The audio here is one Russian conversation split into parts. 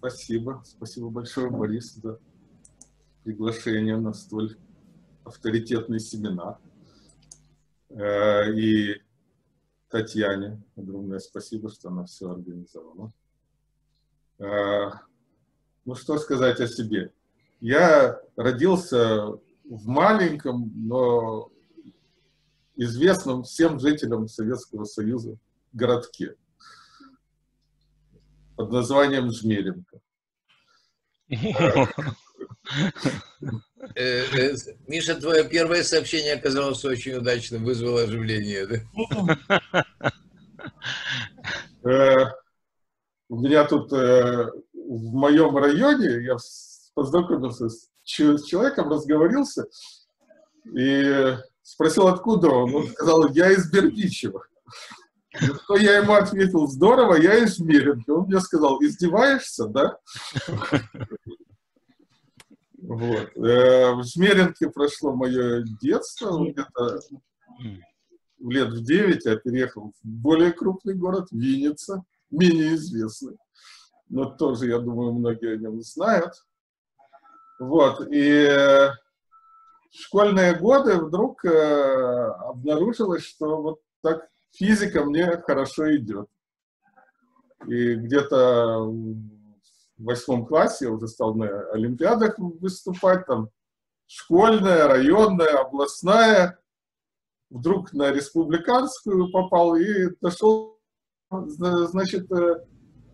Спасибо. Спасибо большое, Борис, за приглашение на столь авторитетный семинар. Э, и Татьяне огромное спасибо, что она все организовала. Э, ну, что сказать о себе. Я родился в маленьком, но известном всем жителям Советского Союза городке под названием Жмеренко. Э, э, Миша, твое первое сообщение оказалось очень удачным, вызвало оживление. Да? Э, у меня тут в моем районе, я познакомился с человеком, разговорился и спросил, откуда он. Он сказал, я из Бердичева. Ну, я ему ответил, здорово, я из Меринки. Он мне сказал, издеваешься, да? Вот. Э, в Жмеринке прошло мое детство, где-то лет в 9 я переехал в более крупный город, Винница, менее известный. Но тоже, я думаю, многие о нем знают. Вот. И в школьные годы вдруг э, обнаружилось, что вот так физика мне хорошо идет. И где-то в восьмом классе я уже стал на олимпиадах выступать, там школьная, районная, областная. Вдруг на республиканскую попал и дошел, значит, э,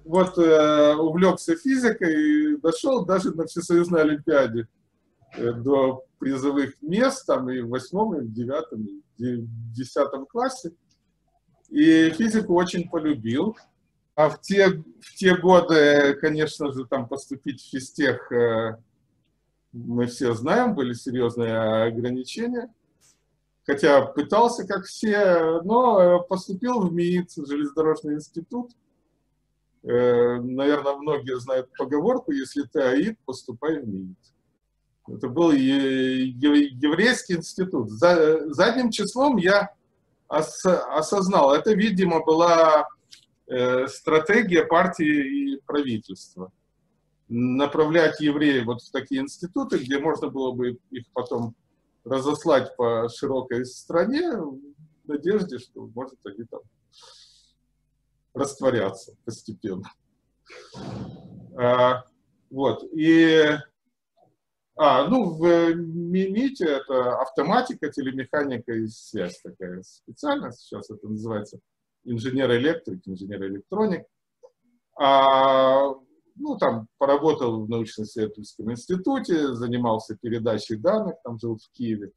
вот э, увлекся физикой и дошел даже на всесоюзной олимпиаде э, до призовых мест, там и в восьмом, и в девятом, и в десятом классе. И физику очень полюбил. А в те, в те годы, конечно же, там поступить в физтех, э, мы все знаем, были серьезные ограничения. Хотя пытался, как все, но поступил в МИИТ, железнодорожный институт. Э, наверное, многие знают поговорку, если ты АИД, поступай в МИИТ. Это был еврейский институт. Задним числом я осознал, это, видимо, была Э, стратегия партии и правительства. Направлять евреев вот в такие институты, где можно было бы их потом разослать по широкой стране, в надежде, что, может, они там растворятся постепенно. А, вот, и... А, ну, в МИМИТе это автоматика, телемеханика и связь такая специальность, сейчас это называется инженер-электрик, инженер-электроник. А, ну, там поработал в научно-исследовательском институте, занимался передачей данных, там жил в Киеве.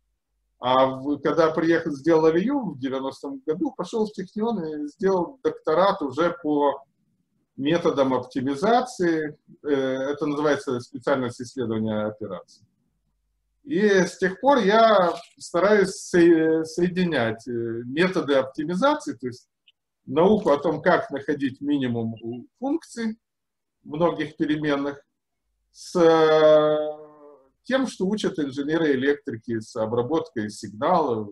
А в, когда приехал, сделал Алию в 90-м году, пошел в Технион и сделал докторат уже по методам оптимизации. Э, это называется специальность исследования операций. И с тех пор я стараюсь соединять э, методы оптимизации, то есть науку о том, как находить минимум функций многих переменных, с э, тем, что учат инженеры электрики, с обработкой сигналов,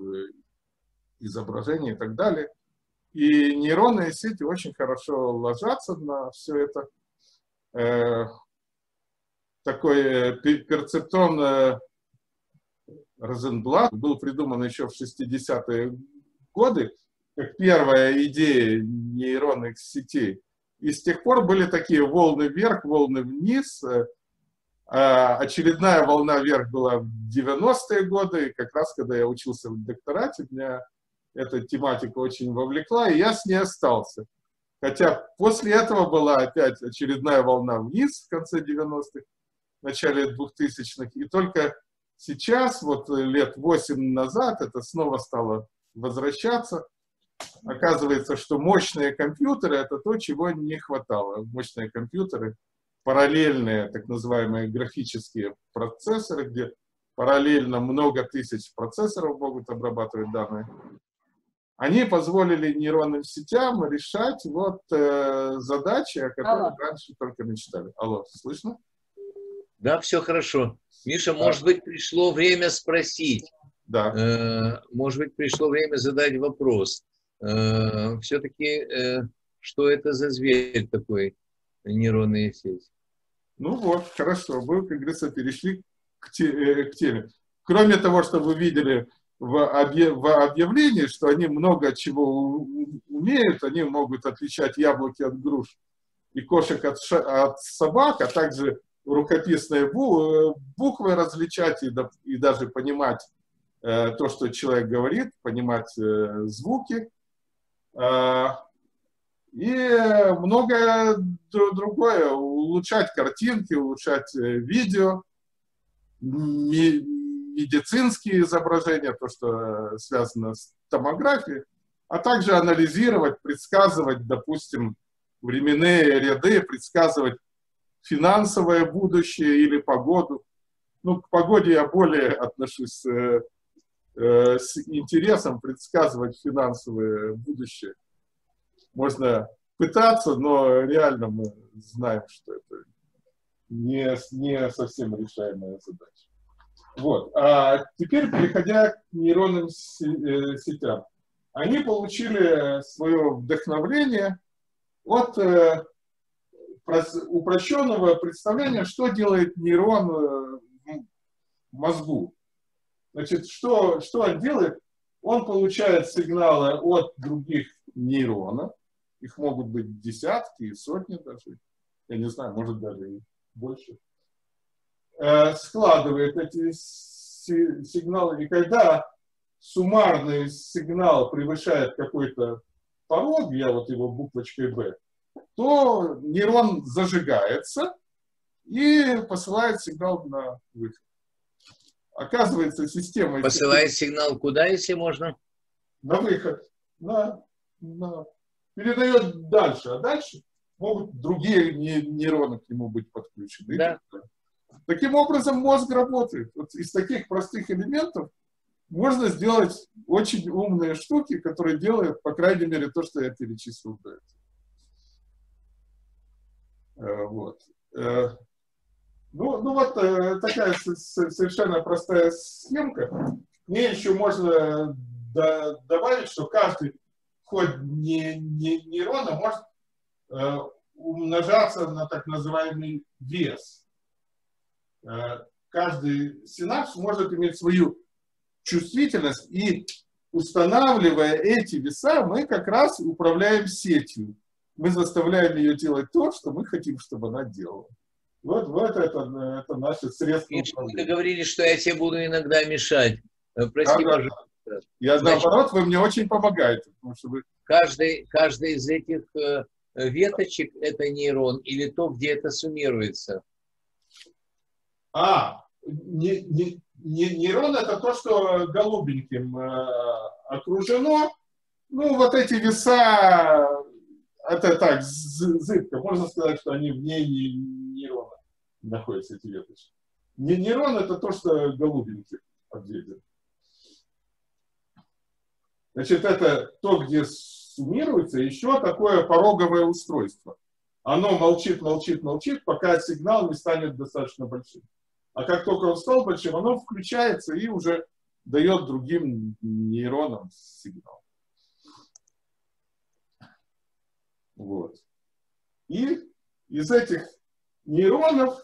изображений и так далее. И нейронные сети очень хорошо ложатся на все это. Э, такой перцептон Розенблат был придуман еще в 60-е годы, как первая идея нейронных сетей. И с тех пор были такие волны вверх, волны вниз. А очередная волна вверх была в 90-е годы, как раз когда я учился в докторате, меня эта тематика очень вовлекла, и я с ней остался. Хотя после этого была опять очередная волна вниз в конце 90-х, в начале 2000-х, и только сейчас, вот лет 8 назад, это снова стало возвращаться – оказывается, что мощные компьютеры – это то, чего не хватало. Мощные компьютеры, параллельные так называемые графические процессоры, где параллельно много тысяч процессоров могут обрабатывать данные, они позволили нейронным сетям решать вот э, задачи, о которых Алло. раньше только мечтали. Алло, слышно? Да, все хорошо. Миша, да. может быть, пришло время спросить. Да. Э, может быть, пришло время задать вопрос. Э, все-таки, э, что это за зверь такой, нейронная сеть? Ну вот, хорошо, вы, как говорится, перешли к, те, э, к теме. Кроме того, что вы видели в, объ, в объявлении, что они много чего умеют, они могут отличать яблоки от груш и кошек от, от собак, а также рукописные буквы различать и, и даже понимать э, то, что человек говорит, понимать э, звуки. Э, и многое другое, улучшать картинки, улучшать э, видео, медицинские изображения, то, что связано с томографией, а также анализировать, предсказывать, допустим, временные ряды, предсказывать финансовое будущее или погоду. Ну, к погоде я более отношусь э, э, с интересом предсказывать финансовое будущее. Можно пытаться, но реально мы знаем, что это не, не совсем решаемая задача. Вот. А теперь, переходя к нейронным э, сетям. Они получили свое вдохновление от э, упрощенного представления, что делает нейрон э, в мозгу. Значит, что, что он делает? Он получает сигналы от других нейронов, их могут быть десятки сотни даже, я не знаю, может даже и больше, складывает эти сигналы, и когда суммарный сигнал превышает какой-то порог, я вот его буквочкой B, то нейрон зажигается и посылает сигнал на выход. Оказывается, система... Посылает сигнал куда, если можно? На выход. На, на, передает дальше. А дальше могут другие нейроны к нему быть подключены. Да. Таким образом мозг работает. Вот из таких простых элементов можно сделать очень умные штуки, которые делают, по крайней мере, то, что я перечислил. Э, вот. Э, ну, ну вот э, такая совершенно простая схемка. Мне еще можно добавить, что каждый ход нейрона может умножаться на так называемый вес. Каждый синапс может иметь свою чувствительность, и устанавливая эти веса, мы как раз управляем сетью мы заставляем ее делать то, что мы хотим, чтобы она делала. Вот, вот это, это наше средство И Вы говорили, что я тебе буду иногда мешать. Э, прости, да, пожалуйста. Да. Я, Значит, наоборот, вы мне очень помогаете. Потому что вы... каждый, каждый из этих э, веточек – это нейрон или то, где это суммируется? А, не, не, не, нейрон – это то, что голубеньким э, окружено. Ну, вот эти веса это так, зыбко. Можно сказать, что они вне нейрона находятся, эти веточки. Не нейрон это то, что голубенький объеден. Значит, это то, где суммируется, еще такое пороговое устройство. Оно молчит, молчит, молчит, пока сигнал не станет достаточно большим. А как только он стал большим, оно включается и уже дает другим нейронам сигнал. Вот. И из этих нейронов,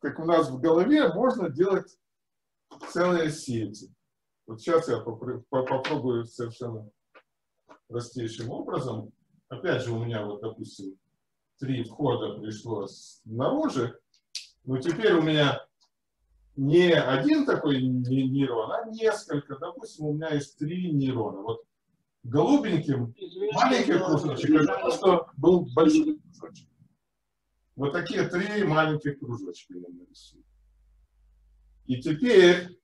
как у нас в голове, можно делать целые сети. Вот сейчас я попробую совершенно простейшим образом. Опять же, у меня вот, допустим, три входа пришло снаружи, но теперь у меня не один такой нейрон, а несколько. Допустим, у меня есть три нейрона. Вот голубеньким маленький кружочек, а просто был большой кружочек. Вот такие три маленьких кружочка я нарисую. И теперь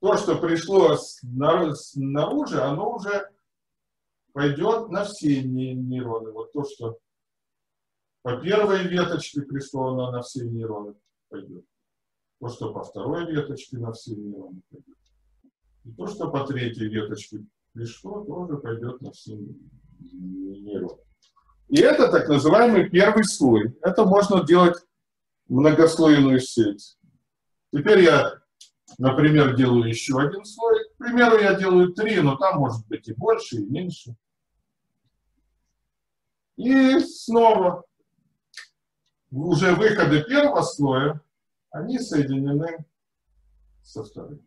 то, что пришло снаружи, оно уже пойдет на все нейроны. Вот то, что по первой веточке пришло, оно на все нейроны пойдет. То, что по второй веточке на все нейроны пойдет. И то, что по третьей веточке пришло, тоже пойдет на все нейроны. И это так называемый первый слой. Это можно делать многослойную сеть. Теперь я, например, делаю еще один слой. К примеру, я делаю три, но там может быть и больше, и меньше. И снова уже выходы первого слоя, они соединены со вторым.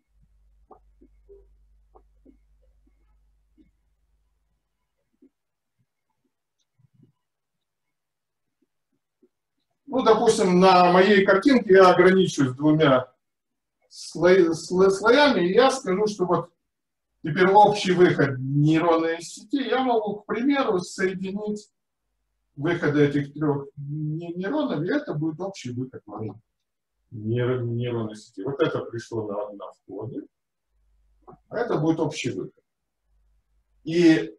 Ну, допустим, на моей картинке я ограничусь двумя сло, сло, слоями, и я скажу, что вот теперь общий выход нейронной сети я могу, к примеру, соединить выходы этих трех нейронов, и это будет общий выход нейронной сети. Вот это пришло на, на входе, а это будет общий выход. И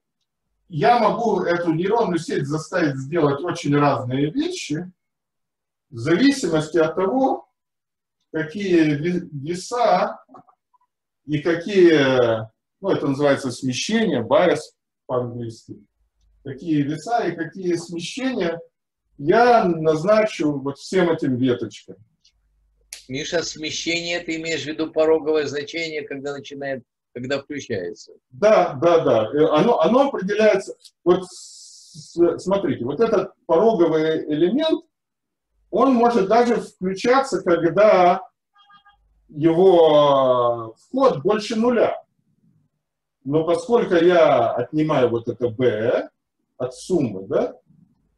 я могу эту нейронную сеть заставить сделать очень разные вещи, в зависимости от того, какие веса и какие, ну, это называется смещение, bias по-английски, какие веса и какие смещения я назначу вот всем этим веточкам. Миша, смещение ты имеешь в виду пороговое значение, когда начинает, когда включается? Да, да, да. Э, оно, оно определяется, вот смотрите, вот этот пороговый элемент, он может даже включаться, когда его вход больше нуля. Но поскольку я отнимаю вот это b от суммы, да,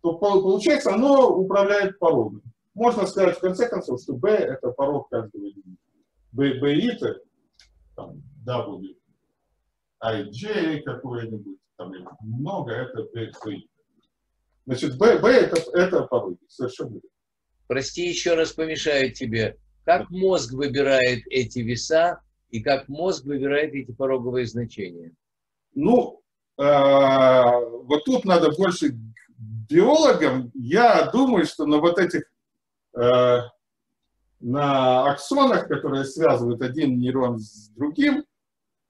то получается оно управляет порогом. Можно сказать в конце концов, что b это порог каждого единицы. b, b это там, w, ij какой-нибудь, там много, это b, b. Значит, b, b это, это пороги, совершенно верно. Прости, еще раз помешаю тебе. Как мозг выбирает эти веса и как мозг выбирает эти пороговые значения? Ну, э, вот тут надо больше биологам. Я думаю, что на вот этих, на аксонах, которые связывают один нейрон с другим,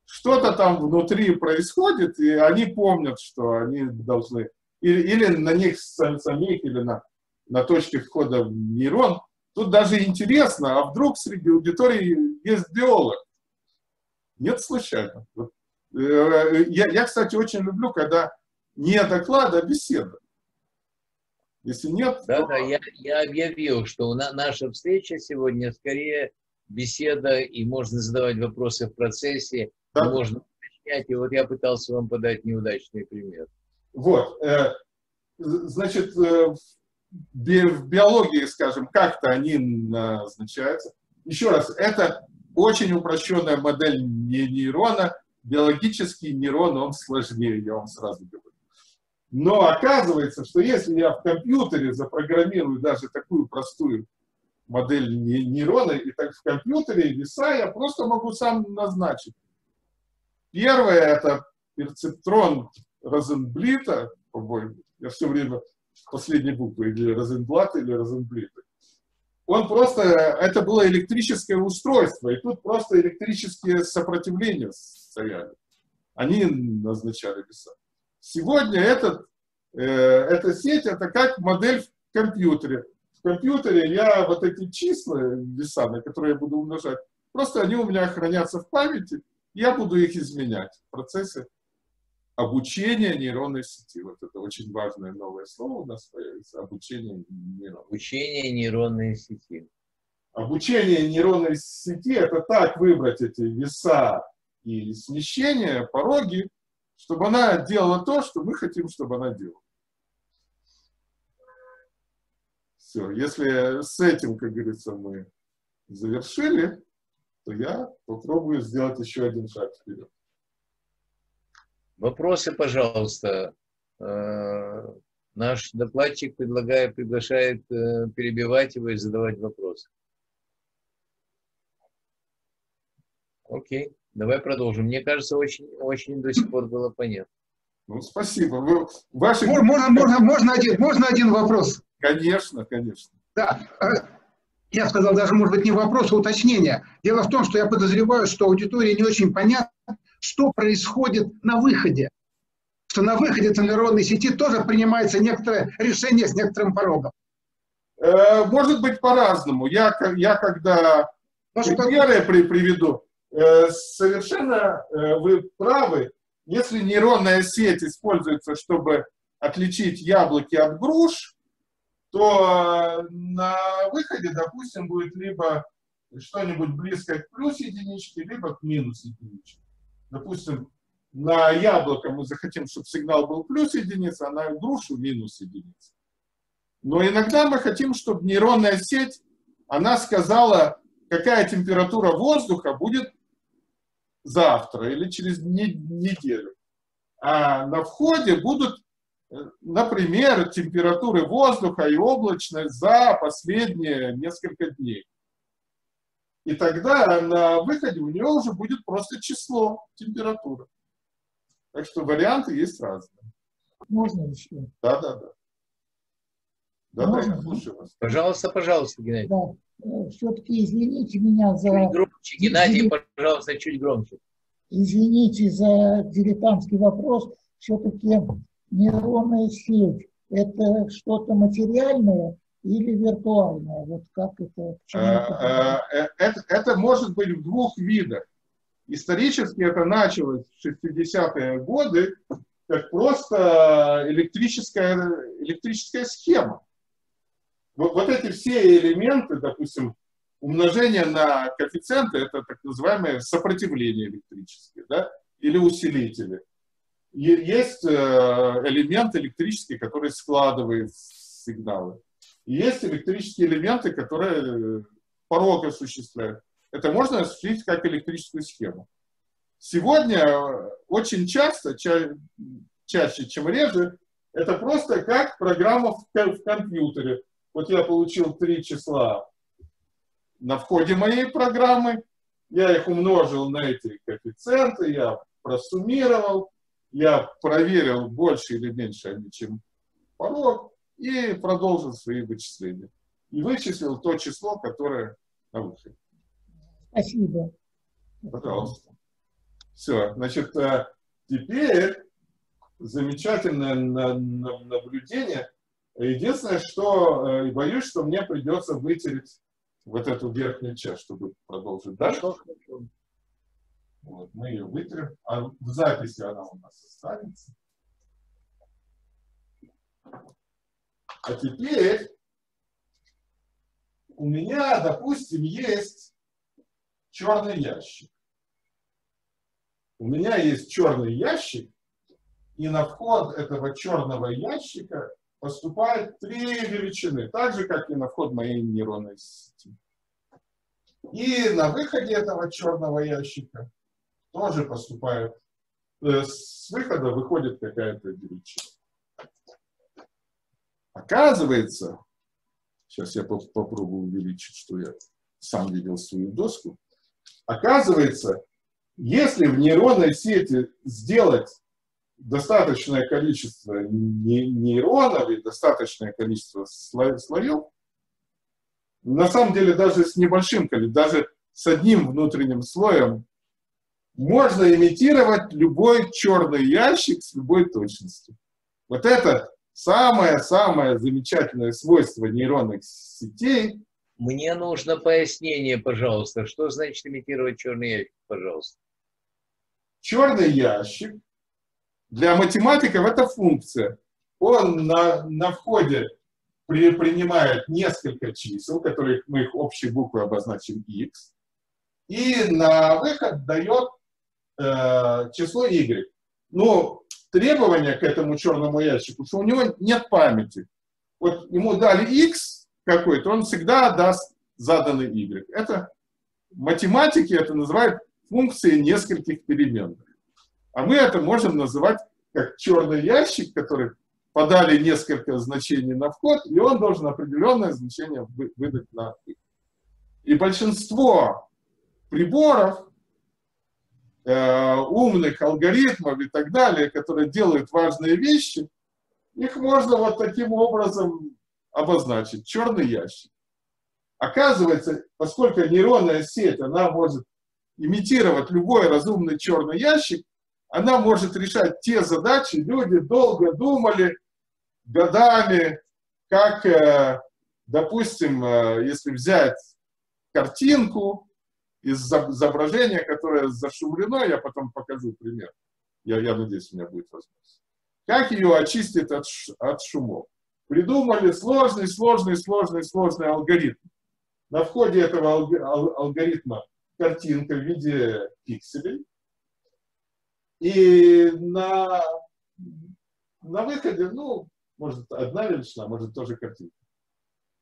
что-то там внутри происходит, и они помнят, что они должны, или, или на них самих, или на на точке входа в нейрон, тут даже интересно, а вдруг среди аудитории есть биолог? Нет, случайно. Э, я, я, кстати, очень люблю, когда не доклад, а беседа. Если нет, да, то... да, я, я объявил, что на, наша встреча сегодня скорее беседа, и можно задавать вопросы в процессе, да. можно уточнять. И вот я пытался вам подать неудачный пример. Вот. Э, значит, э, в биологии, скажем, как-то они назначаются. Еще раз, это очень упрощенная модель нейрона. Биологический нейрон, он сложнее, я вам сразу говорю. Но оказывается, что если я в компьютере запрограммирую даже такую простую модель нейрона, и так в компьютере веса я просто могу сам назначить. Первое – это перцептрон Розенблита, по-моему, я все время последней буквы, или Розенблат, или Розенблит. Он просто, это было электрическое устройство, и тут просто электрические сопротивления стояли. Они назначали веса. Сегодня этот, э, эта сеть, это как модель в компьютере. В компьютере я вот эти числа, веса, на которые я буду умножать, просто они у меня хранятся в памяти, я буду их изменять в процессе обучение нейронной сети. Вот это очень важное новое слово у нас появится. Обучение нейронной Обучение нейронной сети. Обучение нейронной сети – это так выбрать эти веса и смещения, пороги, чтобы она делала то, что мы хотим, чтобы она делала. Все, если с этим, как говорится, мы завершили, то я попробую сделать еще один шаг вперед. Вопросы, пожалуйста. Э, наш докладчик предлагает, приглашает э, перебивать его и задавать вопросы. Окей, давай продолжим. Мне кажется, очень, очень до сих пор было понятно. Ну, спасибо. Вы, ваши... можно, можно, можно, один, можно один вопрос? Конечно, конечно. Да. Э, я сказал, даже, может быть, не вопрос, а уточнение. Дело в том, что я подозреваю, что аудитории не очень понятно, что происходит на выходе. Что на выходе нейронной сети тоже принимается некоторое решение с некоторым порогом. Э, может быть, по-разному. Я, я когда Может, примеры как... при, приведу, совершенно э, вы правы. Если нейронная сеть используется, чтобы отличить яблоки от груш, то на выходе, допустим, будет либо что-нибудь близкое к плюс единичке, либо к минус единичке. Допустим, на яблоко мы захотим, чтобы сигнал был плюс единица, а на грушу минус единица. Но иногда мы хотим, чтобы нейронная сеть, она сказала, какая температура воздуха будет завтра или через неделю. А на входе будут, например, температуры воздуха и облачность за последние несколько дней. И тогда на выходе у него уже будет просто число температуры. Так что варианты есть разные. Можно еще? Да, да, да. Да, Можно? да, слушаю вас. Пожалуйста, пожалуйста, Геннадий. Да. Э, Все-таки извините меня за... Громче, Геннадий, пожалуйста, чуть громче. Извините за дилетантский вопрос. Все-таки нейронная сеть – это что-то материальное или виртуальное? Вот как это? А, э, это, это может быть в двух видах. Исторически это началось в 60-е годы как просто электрическая, электрическая схема. Вот, вот эти все элементы, допустим, умножение на коэффициенты, это так называемое сопротивление электрическое, да, или усилители. Есть э, элемент электрический, который складывает сигналы. Есть электрические элементы, которые порог осуществляют. Это можно осуществить как электрическую схему. Сегодня очень часто, ча чаще, чем реже, это просто как программа в, в компьютере. Вот я получил три числа на входе моей программы, я их умножил на эти коэффициенты, я просуммировал, я проверил, больше или меньше они, чем порог, и продолжил свои вычисления. И вычислил то число, которое на выходе. Спасибо. Пожалуйста. Все, значит, э, теперь замечательное наблюдение. Единственное, что э, боюсь, что мне придется вытереть вот эту верхнюю часть, чтобы продолжить дальше. Вот, мы ее вытрем. А в записи она у нас останется. А теперь у меня, допустим, есть черный ящик. У меня есть черный ящик, и на вход этого черного ящика поступает три величины, так же, как и на вход моей нейронной сети. И на выходе этого черного ящика тоже поступает, э, с выхода выходит какая-то величина. Оказывается, сейчас я попробую увеличить, что я сам видел свою доску. Оказывается, если в нейронной сети сделать достаточное количество нейронов и достаточное количество слоев, на самом деле даже с небольшим количеством, даже с одним внутренним слоем, можно имитировать любой черный ящик с любой точностью. Вот это самое-самое замечательное свойство нейронных сетей. Мне нужно пояснение, пожалуйста. Что значит имитировать черный ящик, пожалуйста? Черный ящик для математиков это функция. Он на, на входе при, принимает несколько чисел, которые мы их общей буквой обозначим x, и на выход дает э, число y. Но требования к этому черному ящику, что у него нет памяти. Вот ему дали x какой-то, он всегда даст заданный y. Это математики это называют функцией нескольких переменных. А мы это можем называть как черный ящик, который подали несколько значений на вход, и он должен определенное значение выдать на. И большинство приборов, э, умных алгоритмов и так далее, которые делают важные вещи, их можно вот таким образом обозначить. Черный ящик. Оказывается, поскольку нейронная сеть, она может имитировать любой разумный черный ящик, она может решать те задачи, люди долго думали, годами, как, э, допустим, э, если взять картинку из изображения, которое зашумлено, я потом покажу пример. Я, я надеюсь, у меня будет возможность. Как ее очистить от, от шумов? придумали сложный, сложный, сложный, сложный алгоритм. На входе этого алгоритма картинка в виде пикселей. И на, на выходе, ну, может, одна величина, может, тоже картинка.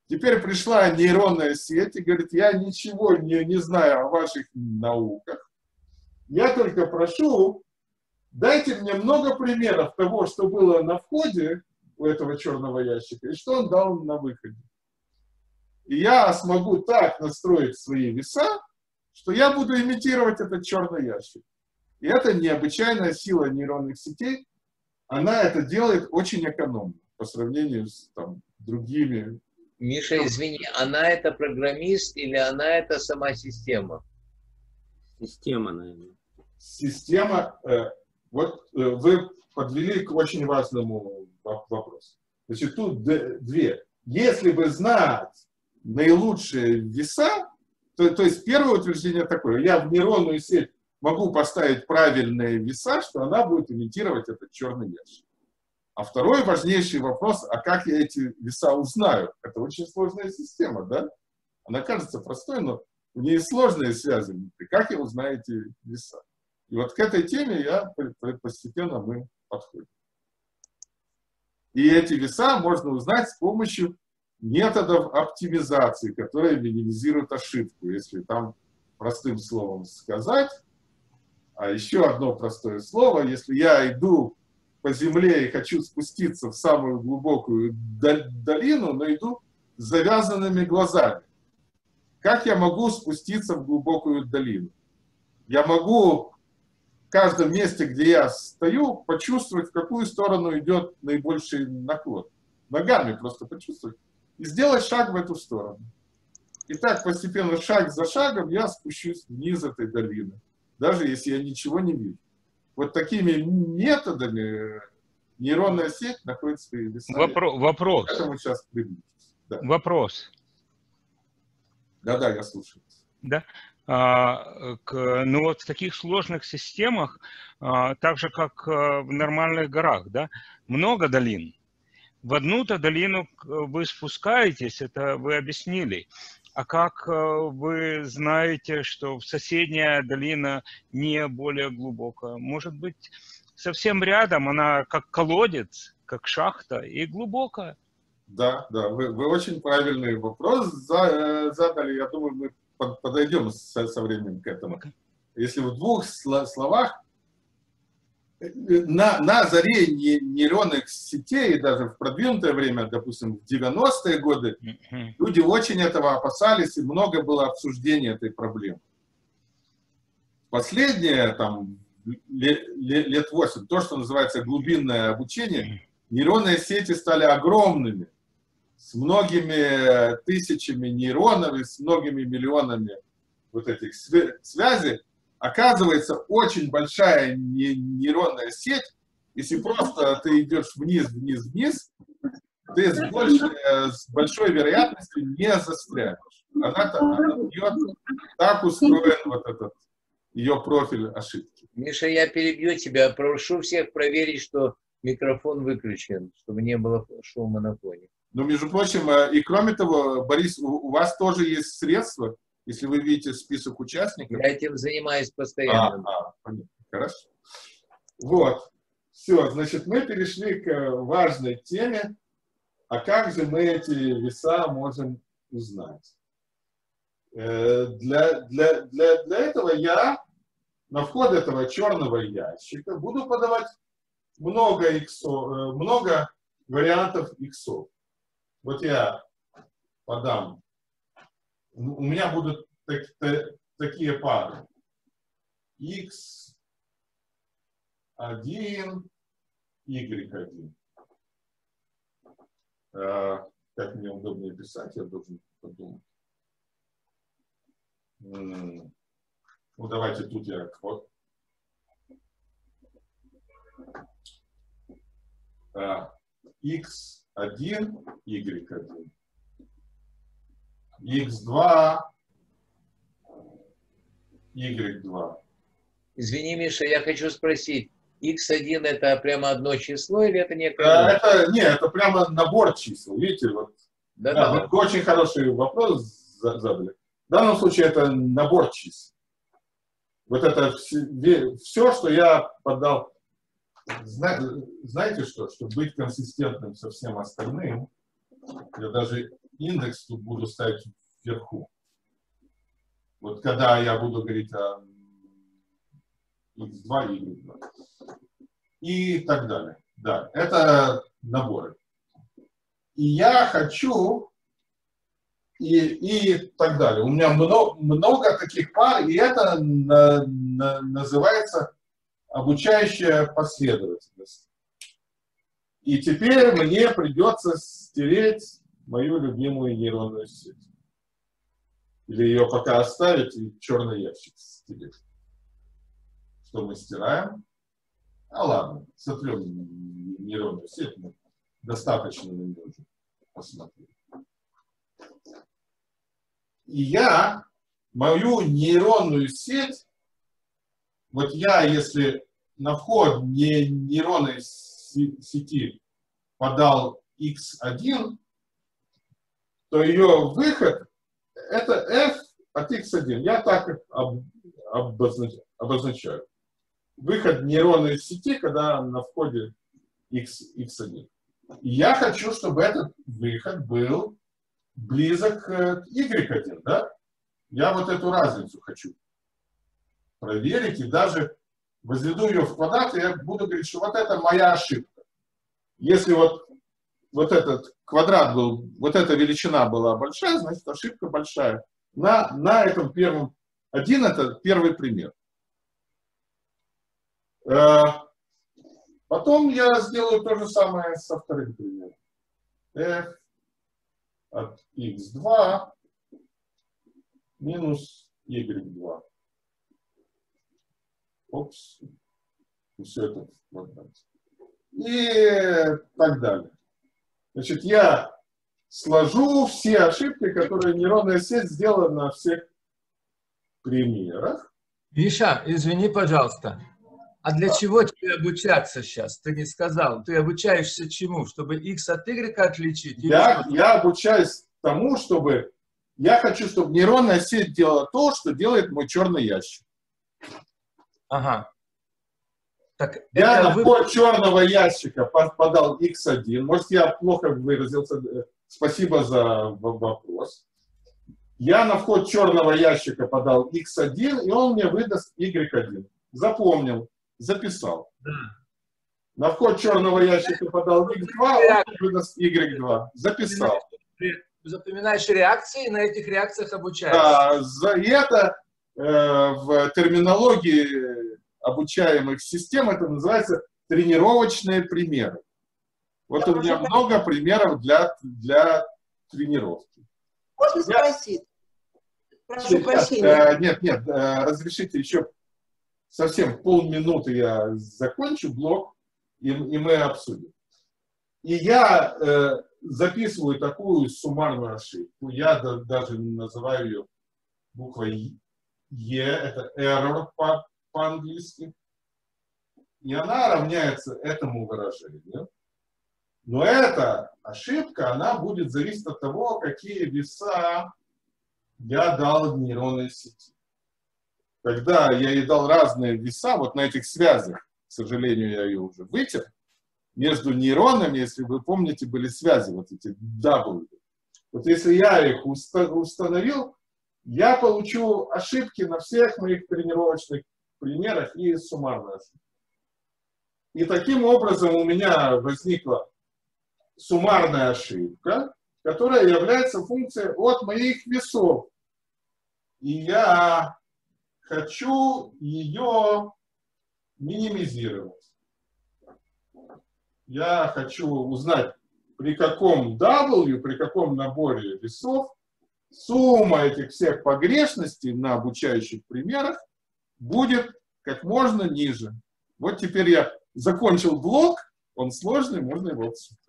Теперь пришла нейронная сеть и говорит, я ничего не, не знаю о ваших науках. Я только прошу, дайте мне много примеров того, что было на входе у этого черного ящика и что он дал на выходе. И я смогу так настроить свои веса, что я буду имитировать этот черный ящик. И это необычайная сила нейронных сетей. Она это делает очень экономно по сравнению с там, другими. Миша, извини, она это программист или она это сама система? Система, наверное. Система. Э, вот э, вы подвели к очень важному вопросу. Значит, тут две. Если бы знать наилучшие веса, то, то есть первое утверждение такое, я в нейронную сеть могу поставить правильные веса, что она будет имитировать этот черный ящик. А второй важнейший вопрос, а как я эти веса узнаю? Это очень сложная система, да? Она кажется простой, но у нее сложные связи внутри. Как я узнаю эти веса? И вот к этой теме я постепенно мы подходим. И эти веса можно узнать с помощью методов оптимизации, которые минимизируют ошибку. Если там простым словом сказать, а еще одно простое слово, если я иду по земле и хочу спуститься в самую глубокую долину, но иду с завязанными глазами. Как я могу спуститься в глубокую долину? Я могу в каждом месте, где я стою, почувствовать, в какую сторону идет наибольший наклон. Ногами просто почувствовать. И сделать шаг в эту сторону. И так постепенно, шаг за шагом, я спущусь вниз этой долины даже если я ничего не вижу. Вот такими методами нейронная сеть находит свои веса. Вопро вопрос. К этому сейчас Да. Вопрос. Да-да, я слушаю. Да. А, к, ну вот в таких сложных системах, а, так же как а, в нормальных горах, да, много долин. В одну-то долину вы спускаетесь, это вы объяснили. А как э, вы знаете, что соседняя долина не более глубокая? Может быть, совсем рядом она как колодец, как шахта и глубокая? Да, да, вы, вы очень правильный вопрос э, задали. Я думаю, мы подойдем со, со временем к этому. Если в двух словах, на, на заре нейронных сетей, даже в продвинутое время, допустим, в 90-е годы, люди очень этого опасались, и много было обсуждений этой проблемы. Последние там, лет, лет 8, то, что называется глубинное обучение, нейронные сети стали огромными, с многими тысячами нейронов и с многими миллионами вот этих связей, Оказывается, очень большая нейронная сеть, если просто ты идешь вниз, вниз, вниз, ты с, большей, с большой вероятностью не застрянешь. Она, она бьет, так устроен вот этот ее профиль ошибки. Миша, я перебью тебя. Прошу всех проверить, что микрофон выключен, чтобы не было шума на фоне. Ну, между прочим, э, и кроме того, Борис, у вас тоже есть средства, если вы видите список участников... Я этим занимаюсь постоянно. А, а, понятно. Хорошо. Вот. Все, значит, мы перешли к важной теме. А как же мы эти веса можем узнать? Э, для, для, для, для этого я на вход этого черного ящика буду подавать много, иксов, э, много вариантов иксов. Вот я подам у меня будут так, так, такие пары. x1, y1. А, как мне удобнее писать, я должен подумать. Ну, давайте тут я вот. x1, y1 x2, y2. Извини, Миша, я хочу спросить, x1 это прямо одно число или это некое... А, это, не, это прямо набор чисел. Видите, вот. Да, да, да, да. Очень хороший вопрос задали. В данном случае это набор чисел. Вот это все, что я подал. Знаете что? Чтобы быть консистентным со всем остальным, я даже индекс тут буду ставить вверху. Вот когда я буду говорить о x2 и y2. И так далее. Да, это наборы. И я хочу, и, и так далее. У меня много, много таких пар, и это на, на, называется обучающая последовательность. И теперь мне придется стереть мою любимую нейронную сеть. Или ее пока оставить и черный ящик стереть что мы стираем. А ладно, сотрем нейронную сеть, мы достаточно на нее уже посмотрели. И я мою нейронную сеть, вот я, если на вход не нейронной сети подал x1, то ее выход это f от x1. Я так обозначаю выход нейронной сети, когда на входе X, X1. И я хочу, чтобы этот выход был близок к Y1, да? Я вот эту разницу хочу проверить и даже возведу ее в квадрат, и я буду говорить, что вот это моя ошибка. Если вот, вот этот квадрат был, вот эта величина была большая, значит ошибка большая. На, на этом первом, один это первый пример. Э, потом я сделаю то же самое со вторым примером. f от x2 минус y2. Опс. И все это в квадрате. И так далее. Значит, я сложу все ошибки, которые нейронная сеть сделала на всех примерах. Миша, извини, пожалуйста. А для чего тебе обучаться сейчас? Ты не сказал. Ты обучаешься чему? Чтобы X от Y отличить? Я, я обучаюсь тому, чтобы... Я хочу, чтобы нейронная сеть делала то, что делает мой черный ящик. Ага. Так, я на вход вы... черного ящика подал X1. Может, я плохо выразился. Спасибо за вопрос. Я на вход черного ящика подал X1, и он мне выдаст Y1. Запомнил записал. Да. На вход черного ящика подал X2, он выдаст Y2. Записал. Запоминаешь реакции, на этих реакциях обучаешься. Да, за это э, в терминологии обучаемых систем это называется тренировочные примеры. Вот Я у меня много примеров для, для тренировки. Можно спросить? Прошу прощения. Э, нет, нет, э, разрешите еще совсем полминуты я закончу блок, и, и мы обсудим. И я э, записываю такую суммарную ошибку. Я да, даже называю ее буквой Е, это error по, по-английски. И она равняется этому выражению. Но эта ошибка, она будет зависеть от того, какие веса я дал нейронной сети когда я ей дал разные веса, вот на этих связях, к сожалению, я ее уже вытер, между нейронами, если вы помните, были связи, вот эти W. Вот если я их установил, я получу ошибки на всех моих тренировочных примерах и суммарные ошибки. И таким образом у меня возникла суммарная ошибка, которая является функцией от моих весов. И я хочу ее минимизировать. Я хочу узнать, при каком W, при каком наборе весов сумма этих всех погрешностей на обучающих примерах будет как можно ниже. Вот теперь я закончил блок, он сложный, можно его обсудить.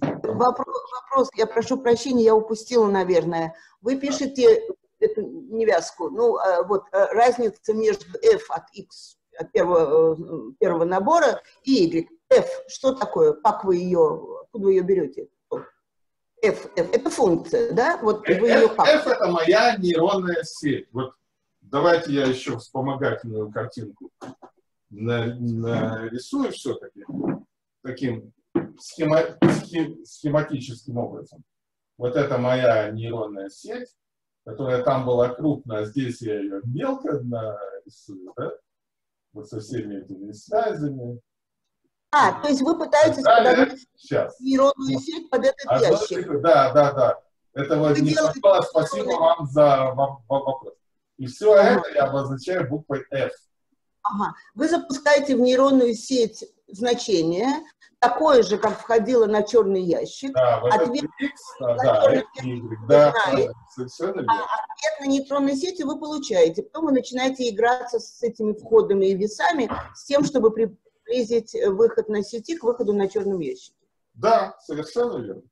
Вопрос, вопрос, я прошу прощения, я упустила, наверное. Вы пишете эту невязку. Ну, а, вот э, разница между f от x от первого, первого набора, и Y. F, что такое? Как вы ее, откуда вы ее берете? F, F, это функция, да? Вот F, вы ее как? F это моя нейронная сеть. Вот давайте я еще вспомогательную картинку нарисую все-таки таким схема, схематическим образом. Вот это моя нейронная сеть, которая там была крупная, а здесь я ее мелко нарисую, да? Вот со всеми этими связями. А, то есть вы пытаетесь подать нейронную сеть под этот Одно ящик. Да, да, да. Это вот не делаете... Спасибо вам за вопрос. И все ага. это я обозначаю буквой F. Ага. Вы запускаете в нейронную сеть значение, такое же, как входило на черный ящик. Да, вот ответ, X, да, да, Y, да, совершенно верно. А ответ на нейтронной сети вы получаете. Потом вы начинаете играться с этими входами и весами, с тем, чтобы приблизить выход на сети к выходу на черном ящике. Да, совершенно верно.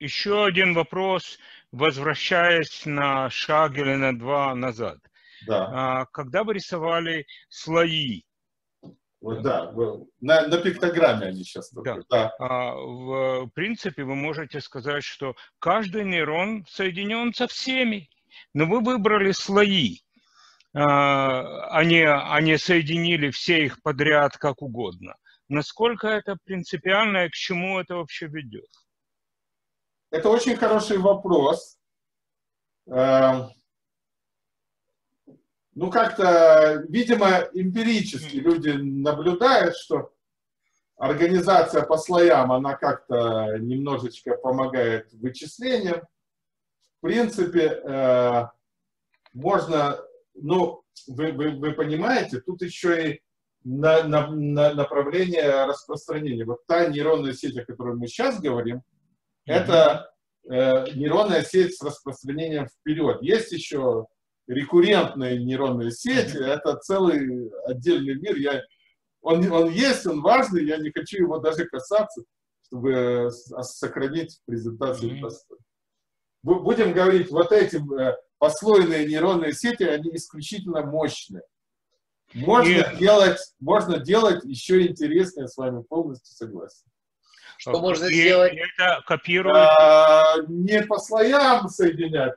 Еще один вопрос, возвращаясь на шаг или на два назад. Да. А, когда вы рисовали слои, вот, да, на, на пиктограмме они сейчас. Да. да. А, в принципе, вы можете сказать, что каждый нейрон соединен со всеми, но вы выбрали слои. А, они, они соединили все их подряд как угодно. Насколько это принципиально и к чему это вообще ведет? Это очень хороший вопрос. Эм, ну, как-то, видимо, эмпирически люди наблюдают, что организация по слоям, она как-то немножечко помогает вычислениям. В принципе, э, можно, ну, вы, вы, вы понимаете, тут еще и на, на, на направление распространения. Вот та нейронная сеть, о которой мы сейчас говорим. Это э, нейронная сеть с распространением вперед. Есть еще рекуррентные нейронные сети, это целый отдельный мир. Я, он, он есть, он важный, я не хочу его даже касаться, чтобы сохранить презентацию простой. Будем говорить, вот эти э, послойные нейронные сети, они исключительно мощные. Можно, делать, можно делать еще интереснее, с вами полностью согласен. Что можно и сделать? Это копировать? А, не по слоям соединять,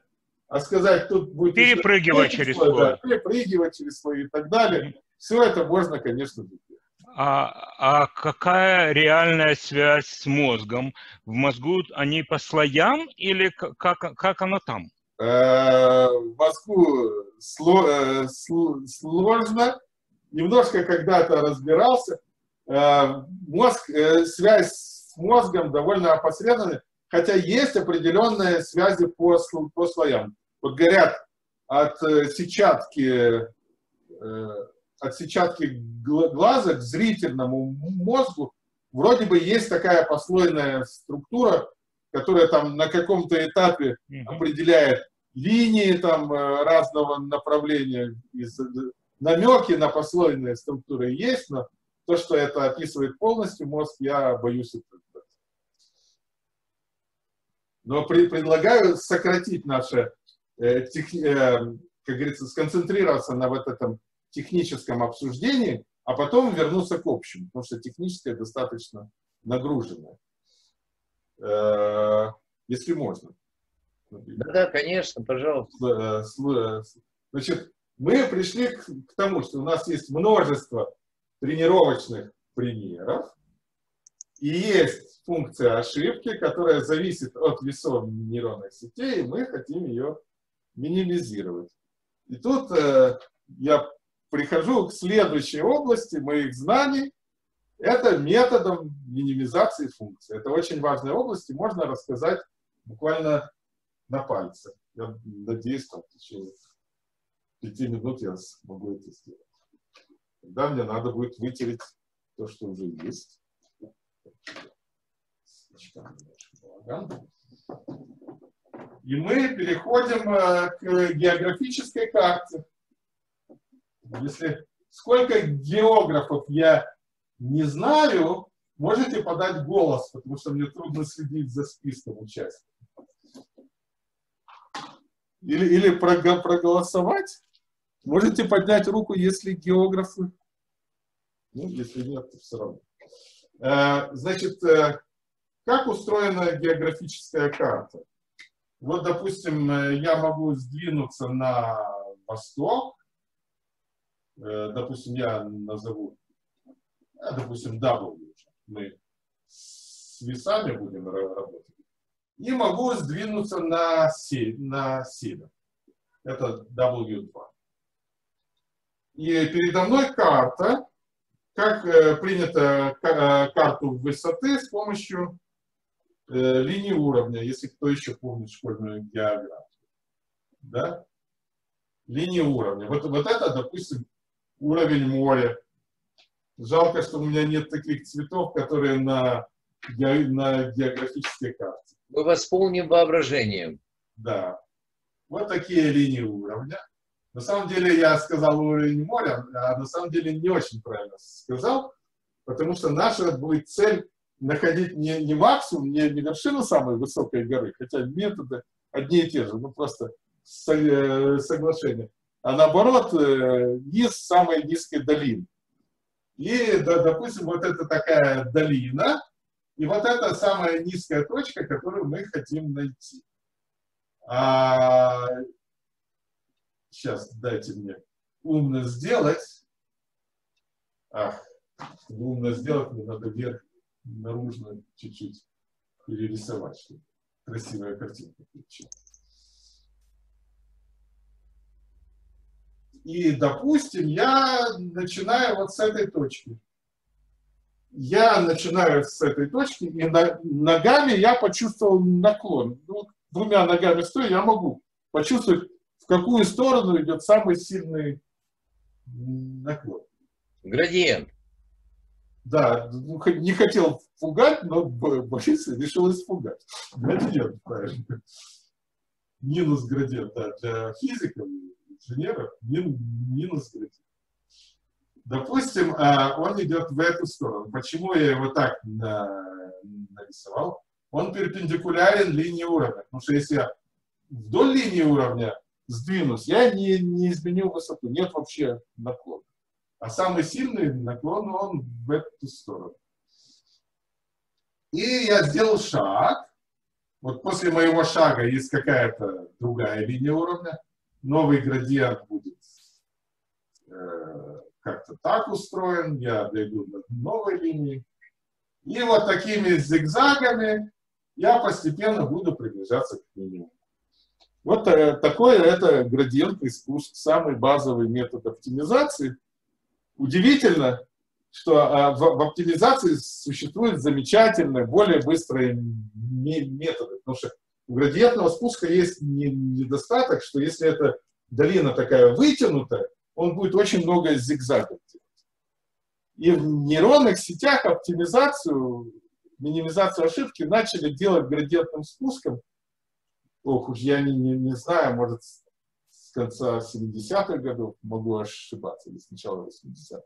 а сказать, тут будет... Перепрыгивать через слой. слой. Да, перепрыгивать через слои и так далее. Все это можно, конечно, делать. А, а какая реальная связь с мозгом? В мозгу они по слоям или как, как оно там? Э, в мозгу э, сложно. Немножко когда-то разбирался. Э, мозг, связь с мозгом довольно опосредованная хотя есть определенные связи по, по слоям. Вот говорят, от э, сетчатки, э, от сетчатки глаза к зрительному мозгу вроде бы есть такая послойная структура, которая там на каком-то этапе определяет линии там э, разного направления, намеки на послойные структуры есть, но то, что это описывает полностью мозг, я боюсь это но при, предлагаю сократить наше, э, тех, э, как говорится, сконцентрироваться на вот этом техническом обсуждении, а потом вернуться к общему, потому что техническое достаточно нагружено. Э, если можно. Да, да, конечно, пожалуйста. Э, э, значит, мы пришли к, к тому, что у нас есть множество тренировочных примеров, и есть функция ошибки, которая зависит от весов нейронных сетей, и мы хотим ее минимизировать. И тут э, я прихожу к следующей области моих знаний. Это методом минимизации функций. Это очень важная область, и можно рассказать буквально на пальце. Я надеюсь, что в пяти минут я смогу это сделать. Тогда мне надо будет вытереть то, что уже есть. И мы переходим э, к географической карте. Если сколько географов я не знаю, можете подать голос, потому что мне трудно следить за списком участников. Или, или проголосовать. Можете поднять руку, если географы. Ну, если нет, то все равно. Э, значит, э, как устроена географическая карта? Вот, допустим, э, я могу сдвинуться на восток. Допустим, я назову, допустим, W. Мы с весами будем работать. И могу сдвинуться на, на север. Это W2. И передо мной карта, как э, принято э, карту высоты с помощью э, линии уровня, если кто еще помнит школьную географию. Да? Линии уровня. Вот, вот это, допустим, уровень моря. Жалко, что у меня нет таких цветов, которые на, на географической карте. Мы восполним воображением. Да. Вот такие линии уровня. На самом деле я сказал уровень моря, а на самом деле не очень правильно сказал, потому что наша будет цель находить не, не максимум, не, не вершину самой высокой горы, хотя методы одни и те же, ну просто э, соглашение, а наоборот э, низ самой низкой долины. И, да, допустим, вот это такая долина, и вот это самая низкая точка, которую мы хотим найти. А, сейчас дайте мне умно сделать. Ах, чтобы умно сделать, мне надо вверх наружно чуть-чуть перерисовать, чтобы красивая картинка получилась. И, допустим, я начинаю вот с этой точки. Я начинаю с этой точки, и ногами я почувствовал наклон. Ну, двумя ногами стою, я могу почувствовать в какую сторону идет самый сильный наклон. Градиент. Да, ну, не хотел пугать, но Борис решил испугать. Градиент, правильно. Минус градиент, да, для физиков, инженеров, минус градиент. Допустим, а, он идет в эту сторону. Почему я его так нарисовал? Он перпендикулярен линии уровня. Потому что если я вдоль линии уровня сдвинусь, я не, не изменю высоту, нет вообще наклона. А самый сильный наклон, он в эту сторону. И я сделал шаг. Вот после моего шага есть какая-то другая линия уровня. Новый градиент будет э, как-то так устроен. Я дойду до новой линии. И вот такими зигзагами я постепенно буду приближаться к минимуму. Вот э, такой это градиентный спуск, самый базовый метод оптимизации. Удивительно, что а, в оптимизации существуют замечательные, более быстрые методы, потому что у градиентного спуска есть недостаток, что если эта долина такая вытянутая, он будет очень много зигзагов делать. И в нейронных сетях оптимизацию, минимизацию ошибки начали делать градиентным спуском ох уж я не, не, не знаю, может, с конца 70-х годов, могу ошибаться, или с начала 80-х.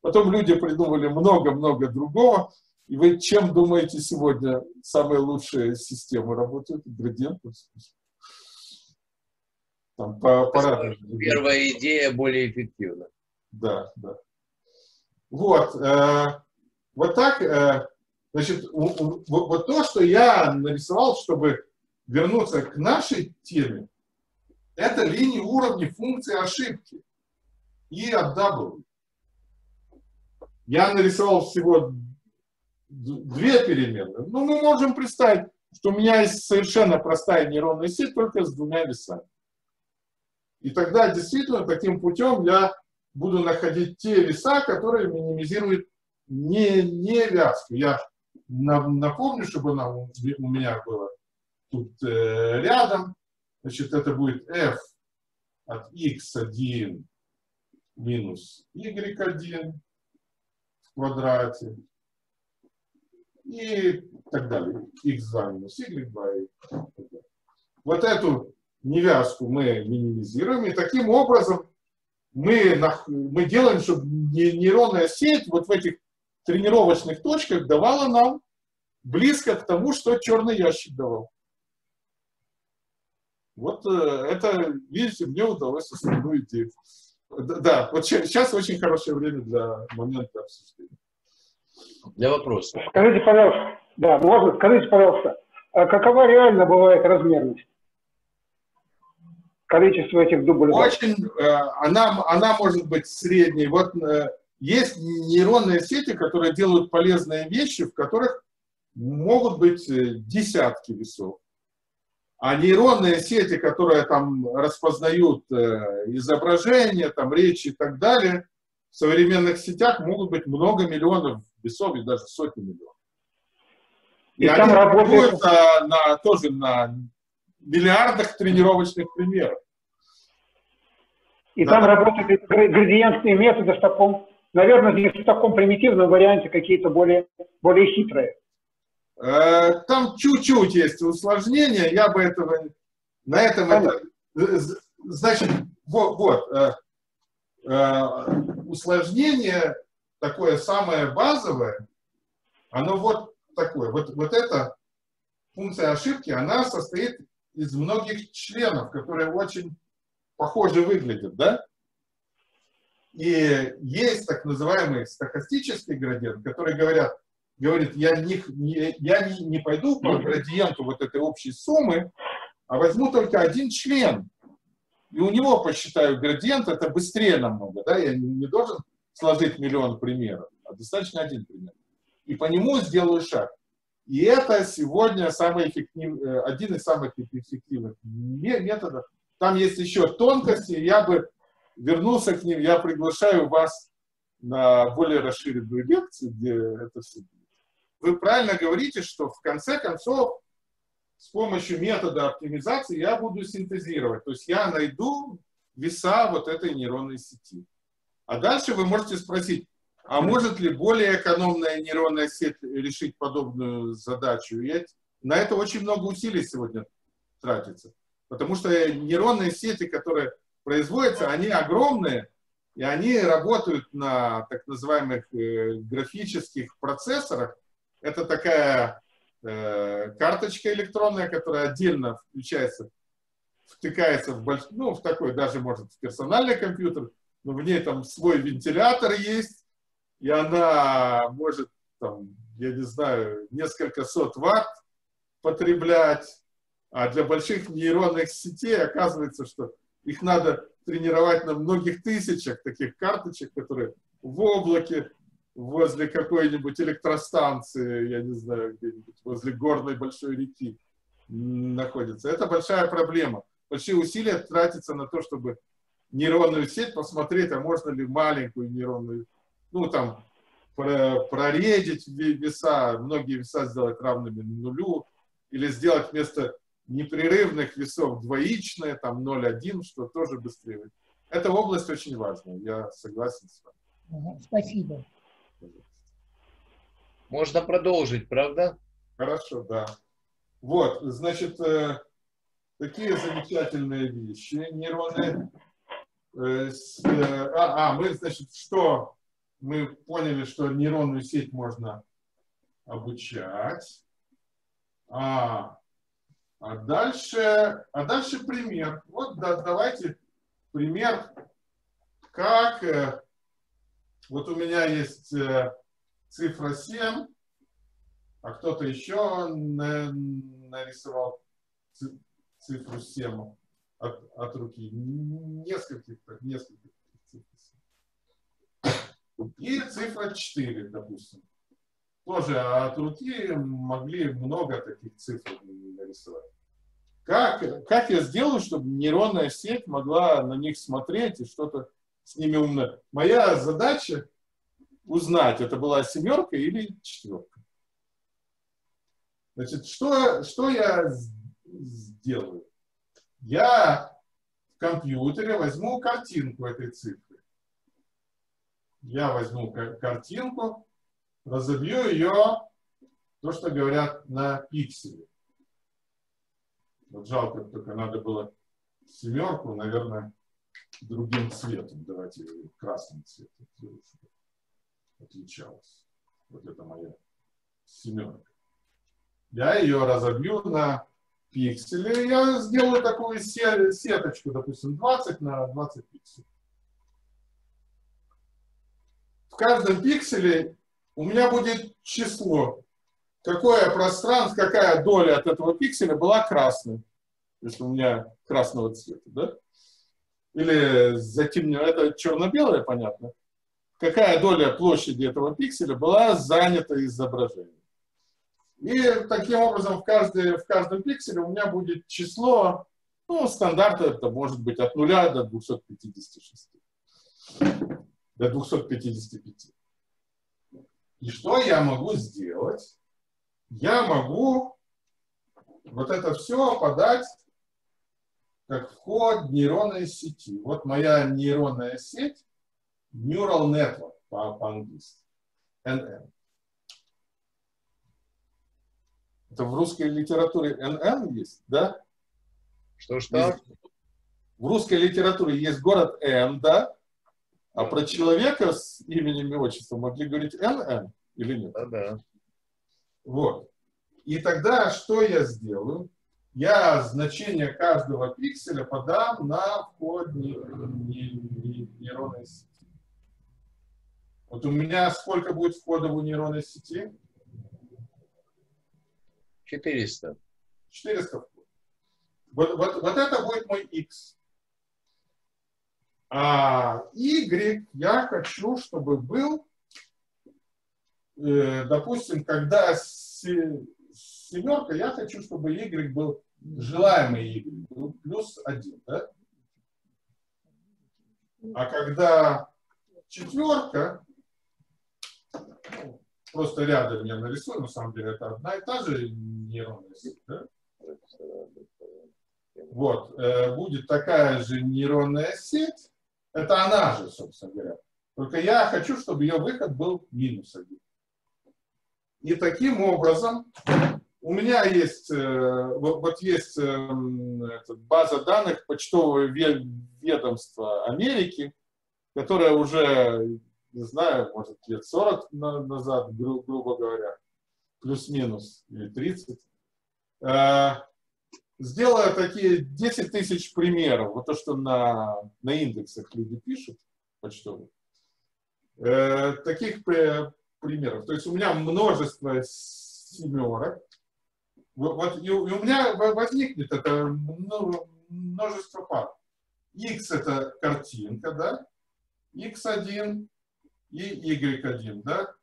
Потом люди придумали много-много другого, и вы чем думаете сегодня самые лучшие системы работают? Способом. Там по, по Первая идея более эффективна. Да, да. Вот, э, вот так, э, значит, вот, вот то, что я нарисовал, чтобы вернуться к нашей теме, это линии уровня функции ошибки и от W. Я нарисовал всего две переменные. Но мы можем представить, что у меня есть совершенно простая нейронная сеть, только с двумя весами. И тогда действительно таким путем я буду находить те веса, которые минимизируют не, не. Я напомню, чтобы у меня было тут э, рядом. Значит, это будет f от x1 минус y1 в квадрате и так далее. x2 минус y2 и так далее. Вот эту невязку мы минимизируем, и таким образом мы, мы делаем, чтобы нейронная сеть вот в этих тренировочных точках давала нам близко к тому, что черный ящик давал. Вот э, это, видите, мне удалось основную идею Да, вот сейчас очень хорошее время для момента обсуждения. Для вопросов. Скажите, пожалуйста, да, можно, скажите, пожалуйста, а какова реально бывает размерность? Количество этих дублей? Очень, э, она, она может быть средней. Вот э, есть нейронные сети, которые делают полезные вещи, в которых могут быть десятки весов. А нейронные сети, которые там распознают изображения, там речи и так далее, в современных сетях могут быть много миллионов весов и даже сотни миллионов. И, и там работает на, тоже на миллиардах тренировочных примеров. И да. там работают градиентные методы в таком, наверное, не в таком примитивном варианте, какие-то более, более хитрые. Э, там чуть-чуть есть усложнения, я бы этого, на этом это, значит, вот, вот э, э, усложнение такое самое базовое, оно вот такое. Вот, вот эта функция ошибки, она состоит из многих членов, которые очень похоже выглядят, да? И есть так называемый стохастический градиент, который говорят, говорит, я, не, я не, не пойду по градиенту вот этой общей суммы, а возьму только один член. И у него посчитаю градиент, это быстрее намного, да, я не должен сложить миллион примеров, а достаточно один пример. И по нему сделаю шаг. И это сегодня самый эффектив, э, один из самых эффективных методов. Там есть еще тонкости, я бы вернулся к ним, я приглашаю вас на более расширенную лекцию, где это все. Вы правильно говорите, что в конце концов с помощью метода оптимизации я буду синтезировать. То есть я найду веса вот этой нейронной сети. А дальше вы можете спросить, а может ли более экономная нейронная сеть решить подобную задачу? И на это очень много усилий сегодня тратится. Потому что нейронные сети, которые производятся, они огромные, и они работают на так называемых э, графических процессорах. Это такая э, карточка электронная, которая отдельно включается, втыкается в, больш... ну, в такой, даже может в персональный компьютер, но в ней там свой вентилятор есть, и она может, там, я не знаю, несколько сот ватт потреблять, а для больших нейронных сетей оказывается, что их надо тренировать на многих тысячах таких карточек, которые в облаке, возле какой-нибудь электростанции, я не знаю, где-нибудь возле горной большой реки находятся. Это большая проблема. Большие усилия тратятся на то, чтобы нейронную сеть посмотреть, а можно ли маленькую нейронную ну, там, проредить веса, многие веса сделать равными нулю, или сделать вместо непрерывных весов двоичные, там 0,1, что тоже быстрее. Эта область очень важная, я согласен с вами. Спасибо. Можно продолжить, правда? Хорошо, да. Вот, значит, э, такие замечательные вещи нейроны. Э, э, а, а, мы, значит, что мы поняли, что нейронную сеть можно обучать. А, а, дальше, а дальше пример. Вот да, давайте пример, как... Э, вот у меня есть э, цифра 7, а кто-то еще нарисовал цифру 7 от, от руки. Нескольких, нескольких и цифра 4, допустим. Тоже от руки могли много таких цифр нарисовать. Как, как я сделаю, чтобы нейронная сеть могла на них смотреть и что-то с ними умное? Моя задача узнать, это была семерка или четверка. Значит, что, что я сделаю? Я в компьютере возьму картинку этой цифры я возьму картинку, разобью ее, то, что говорят, на пиксели. Вот жалко, только надо было семерку, наверное, другим цветом. Давайте красным цветом отличалась. Вот это моя семерка. Я ее разобью на пиксели. Я сделаю такую сеточку, допустим, 20 на 20 пикселей. в каждом пикселе у меня будет число, какое пространство, какая доля от этого пикселя была красной, если у меня красного цвета, да? Или затемненное, это черно-белое, понятно. Какая доля площади этого пикселя была занята изображением. И таким образом в, каждой, в каждом пикселе у меня будет число, ну, стандарта это может быть от 0 до 256. До 255. И что я могу сделать? Я могу вот это все подать как вход нейронной сети. Вот моя нейронная сеть, Neural Network по-английски, NN. Это в русской литературе НН есть, да? Что-что? В русской литературе есть город Н, да? А про человека с именем и отчеством могли говорить НН или нет? Да, да. Вот. И тогда что я сделаю? Я значение каждого пикселя подам на вход нейронной сети. Вот у меня сколько будет входов у нейронной сети? 400. 400 Вот, вот, вот это будет мой x. А y я хочу, чтобы был, э, допустим, когда семерка, я хочу, чтобы y был желаемый y, был плюс 1, да? А когда четверка, просто рядом я нарисую, на самом деле это одна и та же нейронная сеть, да? Вот, э, будет такая же нейронная сеть, это она же, собственно говоря. Только я хочу, чтобы ее выход был минус один. И таким образом у меня есть, э, вот, вот есть э, база данных почтового ведомства Америки, которая уже не знаю, может, лет 40 назад, гру грубо говоря, плюс-минус, или 30, э, сделала такие 10 тысяч примеров, вот то, что на, на индексах люди пишут почтовых, э, таких при, примеров. То есть у меня множество семерок, вот, и, и у меня возникнет это множество пар. X это картинка, да? X1, и y1, да?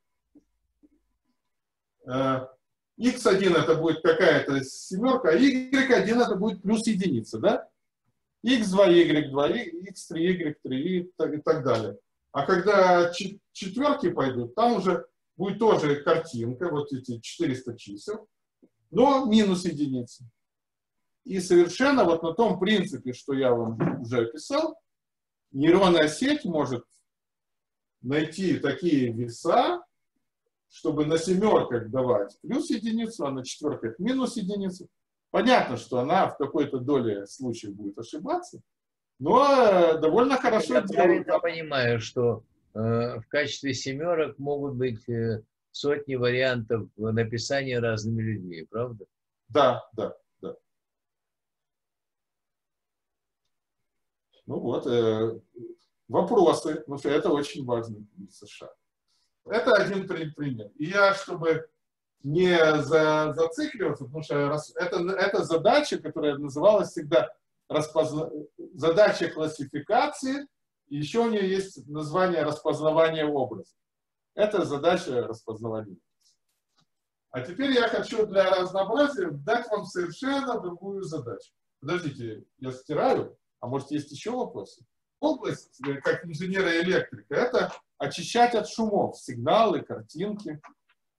x1 э, это будет какая-то семерка, а y1 это будет плюс единица, да? x2, y2, x3, y3 и так, и так далее. А когда четверки пойдут, там уже будет тоже картинка, вот эти 400 чисел, но минус единица. И совершенно вот на том принципе, что я вам уже описал, нейронная сеть может найти такие веса, чтобы на семерках давать плюс единицу, а на четверках минус единицу. Понятно, что она в какой-то доле случаев будет ошибаться, но э, довольно хорошо Я делает. понимаю, что э, в качестве семерок могут быть э, сотни вариантов написания разными людьми, правда? Да, да, да. Ну вот, э, вопросы, потому что это очень важно для США. Это один пример. И я, чтобы не за, зацикливаться, потому что это, это задача, которая называлась всегда распозна... задача классификации, и еще у нее есть название распознавания образа. Это задача распознавания А теперь я хочу для разнообразия дать вам совершенно другую задачу. Подождите, я стираю, а может есть еще вопросы? Область, э, как инженера электрика, это очищать от шумов сигналы, картинки.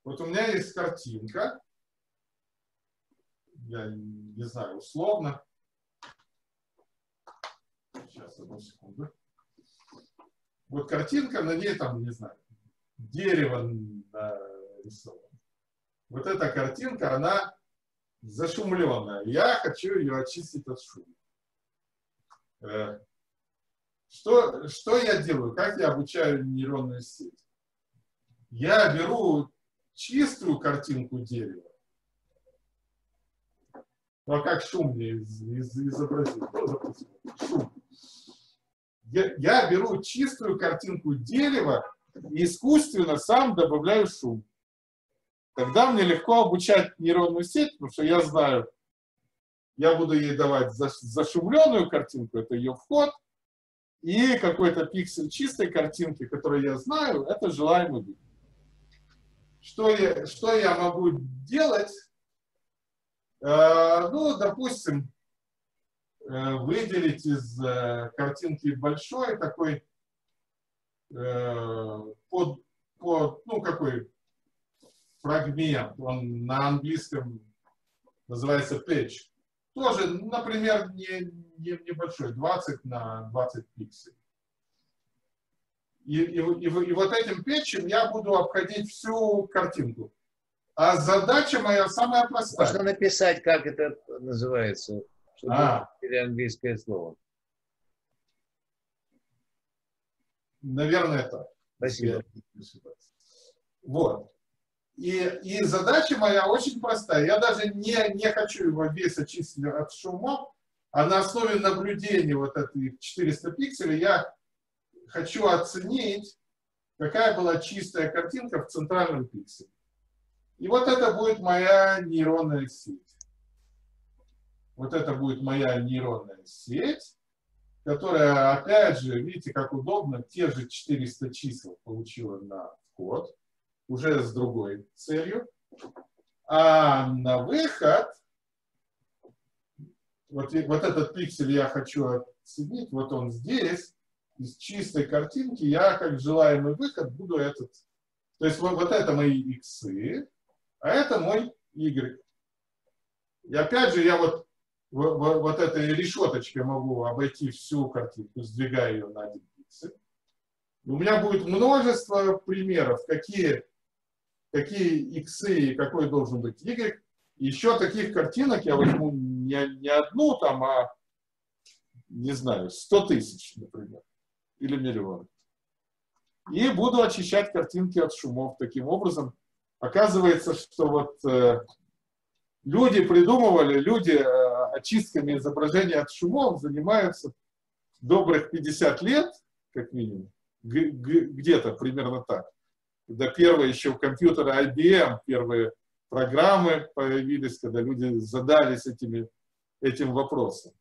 Вот у меня есть картинка, я не знаю, условно. Сейчас, одну секунду. Вот картинка, на ней там, не знаю, дерево нарисовано. Вот эта картинка, она зашумленная. Я хочу ее очистить от шума. Что, что я делаю? Как я обучаю нейронную сеть? Я беру чистую картинку дерева. Ну а как шум мне из, из, изобразить? Ну, шум. Я, я беру чистую картинку дерева искусственно сам добавляю шум. Тогда мне легко обучать нейронную сеть, потому что я знаю, я буду ей давать зашумленную картинку, это ее вход, и какой-то пиксель чистой картинки, которую я знаю, это желаемый вид. Что я, что я могу делать? Э, ну, допустим, э, выделить из э, картинки большой такой э, под, под, ну, какой фрагмент, он на английском называется page тоже, например, не, небольшой, 20 на 20 пикселей. И, и, и, и вот этим печем я буду обходить всю картинку. А задача моя самая простая. Можно написать, как это называется, чтобы а. английское слово. Наверное, так. Спасибо. Вот. И, и задача моя очень простая. Я даже не, не хочу его весь очистить от шумов, а на основе наблюдения вот этих 400 пикселей я хочу оценить, какая была чистая картинка в центральном пикселе. И вот это будет моя нейронная сеть. Вот это будет моя нейронная сеть, которая, опять же, видите, как удобно, те же 400 чисел получила на вход уже с другой целью. А на выход, вот, вот этот пиксель я хочу оценить, вот он здесь, из чистой картинки я как желаемый выход буду этот. То есть вот, вот это мои иксы, а это мой y. И опять же я вот, вот, вот этой решеточкой могу обойти всю картинку, сдвигая ее на один пиксель. У меня будет множество примеров, какие какие иксы и какой должен быть y. Еще таких картинок я возьму не, не одну там, а, не знаю, 100 тысяч, например, или миллион. И буду очищать картинки от шумов таким образом. Оказывается, что вот э, люди придумывали, люди э, очистками изображения от шумов занимаются добрых 50 лет, как минимум, где-то примерно так когда первые еще компьютеры IBM, первые программы появились, когда люди задались этими, этим вопросом.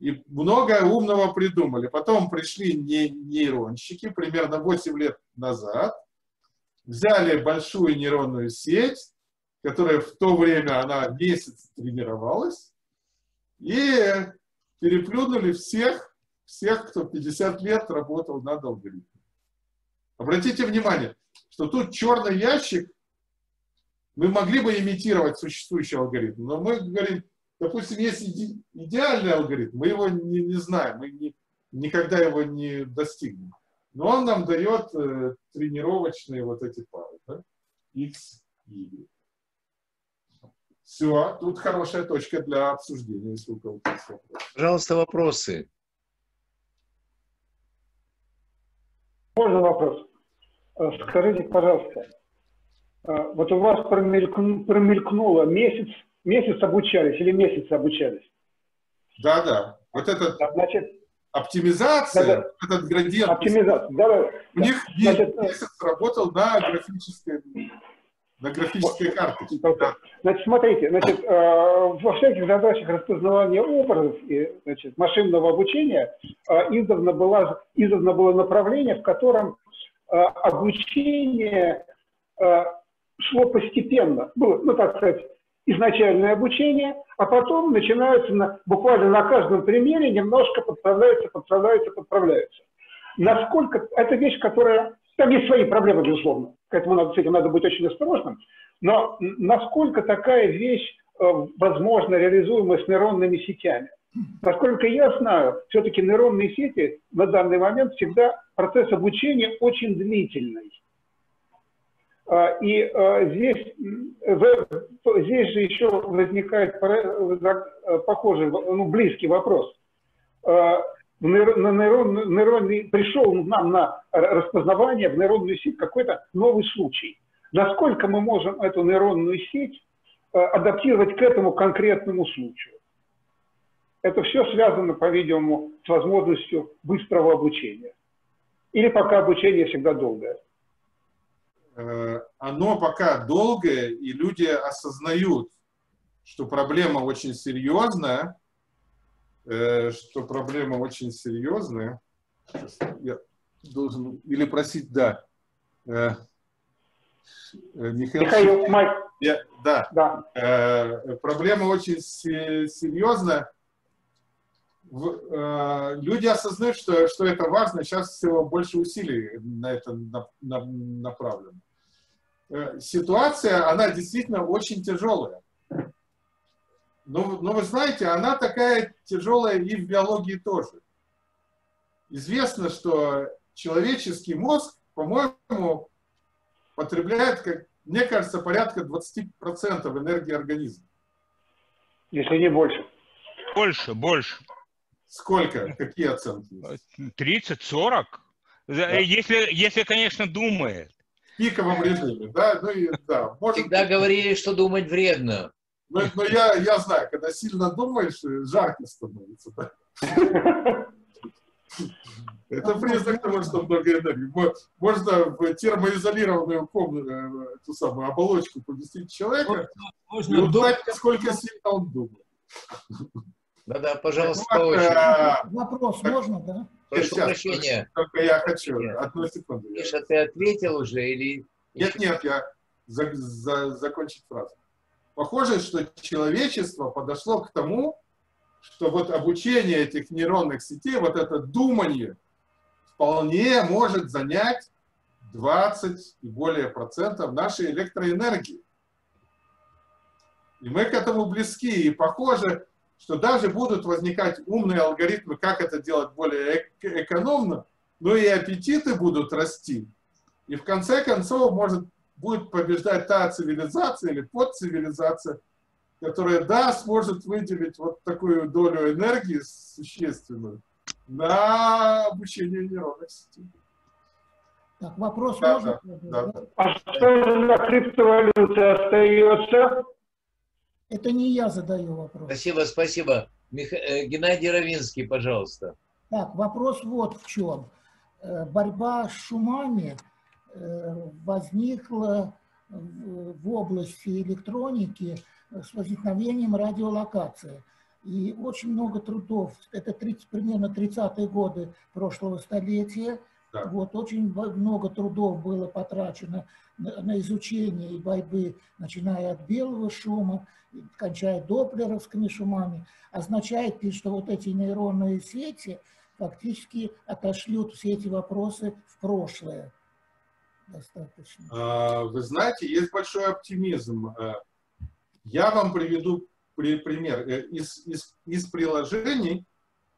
И много умного придумали. Потом пришли нейронщики примерно 8 лет назад, взяли большую нейронную сеть, которая в то время, она месяц тренировалась, и переплюнули всех, всех, кто 50 лет работал над алгоритмом. Обратите внимание, что тут черный ящик, мы могли бы имитировать существующий алгоритм, но мы говорим, допустим, есть иде, идеальный алгоритм, мы его не, не знаем, мы не, никогда его не достигнем. Но он нам дает э, тренировочные вот эти пары, да? x, y. Все, тут хорошая точка для обсуждения, если у кого-то есть вопросы. Пожалуйста, вопросы. Можно вопрос? Э, скажите, пожалуйста, вот у вас промелькнуло месяц, месяц обучались или месяц обучались? Да, да. Вот это Значит, оптимизация, да, да. этот градиент. Оптимизация, да, да. У них Значит, э, месяц работал на графической, на графической карте. Значит, смотрите, значит, во всяких задачах распознавания образов и значит, машинного обучения издавна, было, издавна было направление, в котором Э, обучение э, шло постепенно. Было, ну, так сказать, изначальное обучение, а потом начинается на, буквально на каждом примере немножко подправляется, подправляется, подправляется. Насколько это вещь, которая там есть свои проблемы, безусловно, поэтому надо, с этим надо быть очень осторожным. Но насколько такая вещь э, возможно реализуема с нейронными сетями? Насколько я знаю, все-таки нейронные сети на данный момент всегда процесс обучения очень длительный. А, и а, здесь, здесь же еще возникает похожий, ну, близкий вопрос. А, нейрон, нейронный, пришел нам на распознавание в нейронную сеть какой-то новый случай. Насколько мы можем эту нейронную сеть адаптировать к этому конкретному случаю? Это все связано, по-видимому, с возможностью быстрого обучения. Или пока обучение всегда долгое. Э, оно пока долгое, и люди осознают, что проблема очень серьезная, э, что проблема очень серьезная. Сейчас я должен или просить, да. Э, Михаил, Михаил Майк. Я, да. да. Э, проблема очень серьезная. В, э, люди осознают, что, что это важно. Сейчас всего больше усилий на это на, на, направлено. Э, ситуация, она действительно очень тяжелая. Но, но вы знаете, она такая тяжелая и в биологии тоже. Известно, что человеческий мозг, по-моему, потребляет, как мне кажется, порядка 20% энергии организма. Если не больше. Больше, больше. Сколько? Какие оценки? 30-40. Да. Если, если, конечно, думает. В пиковом режиме, да? Ну и, да. Может, Всегда говорили, что думать вредно. Но, но я, я знаю, когда сильно думаешь, жарко становится. Да? Это признак того, что много энергии. Можно в термоизолированную комнату, э, эту самую оболочку поместить человека можно и узнать, сколько сильно он думает. Да-да, пожалуйста, ну, по очереди. А, Вопрос так, можно, да? Прошу сейчас, прощения. Только я хочу. Нет. Одну секунду. Миша, ты ответил уже или... Нет, нет, я за, за, закончить фразу. Похоже, что человечество подошло к тому, что вот обучение этих нейронных сетей, вот это думание, вполне может занять 20 и более процентов нашей электроэнергии. И мы к этому близки. И похоже, что даже будут возникать умные алгоритмы, как это делать более экономно, но и аппетиты будут расти. И в конце концов, может, будет побеждать та цивилизация или подцивилизация, которая, да, сможет выделить вот такую долю энергии существенную на обучение нейронных сетей. Так, вопрос да, можно? Да, да. А что за криптовалюта остается? Это не я задаю вопрос. Спасибо, спасибо. Мих... Э, Геннадий Равинский, пожалуйста. Так, вопрос вот в чем. Э, борьба с шумами э, возникла в области электроники с возникновением радиолокации. И очень много трудов, это 30, примерно 30-е годы прошлого столетия, да. вот, очень много трудов было потрачено на, на изучение и борьбы, начиная от белого шума, кончая доплеровскими шумами. Означает ли, что вот эти нейронные сети фактически отошлют все эти вопросы в прошлое? Достаточно. А, вы знаете, есть большой оптимизм. Э, я вам приведу пример. Э, из, из, из приложений,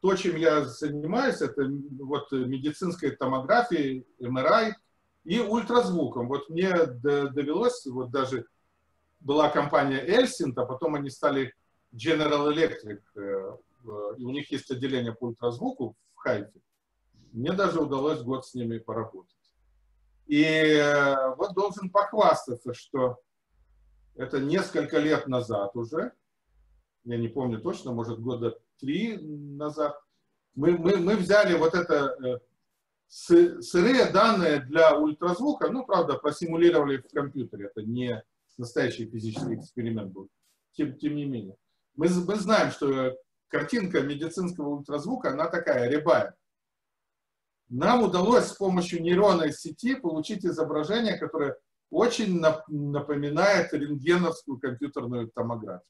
то, чем я занимаюсь, это вот медицинская томография, МРИ и ультразвуком. Вот мне довелось, вот даже была компания Elsint, а потом они стали General Electric, э, и у них есть отделение по ультразвуку в Хайфе. Мне даже удалось год с ними поработать. И э, вот должен похвастаться, что это несколько лет назад уже, я не помню точно, может года три назад, мы, мы, мы взяли вот это э, сырые данные для ультразвука, ну, правда, просимулировали в компьютере, это не настоящий физический эксперимент был, тем, тем не менее. Мы, мы знаем, что картинка медицинского ультразвука, она такая, рябая. Нам удалось с помощью нейронной сети получить изображение, которое очень напоминает рентгеновскую компьютерную томографию.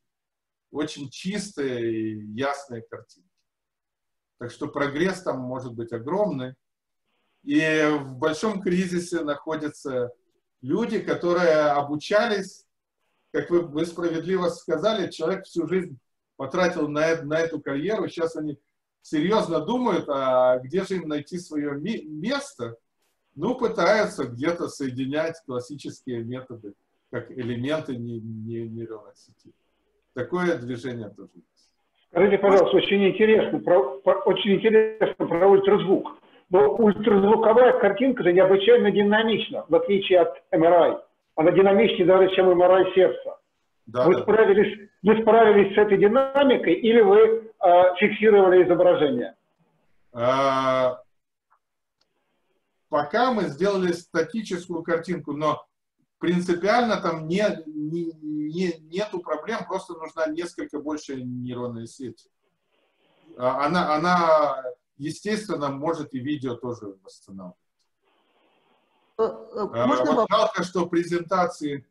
Очень чистые и ясные картинки. Так что прогресс там может быть огромный. И в большом кризисе находятся люди, которые обучались, как вы, вы справедливо сказали, человек всю жизнь потратил на, на эту карьеру, сейчас они серьезно думают, а где же им найти свое место – ну, пытаются где-то соединять классические методы, как элементы нейронных сетей. Такое движение тоже есть. Скажите, пожалуйста, очень интересно, про, очень интересно про ультразвук. Но ультразвуковая картинка же необычайно динамична, в отличие от МРИ. Она динамичнее даже, чем МРИ сердца. Да, вы, да. Справились, вы справились с этой динамикой или вы э, фиксировали изображение? А, пока мы сделали статическую картинку, но принципиально там не, не, не, нету проблем, просто нужна несколько больше нейронной сети. А она, она, естественно, может и видео тоже восстанавливать. Э, э, а, можно вот жалко, что презентации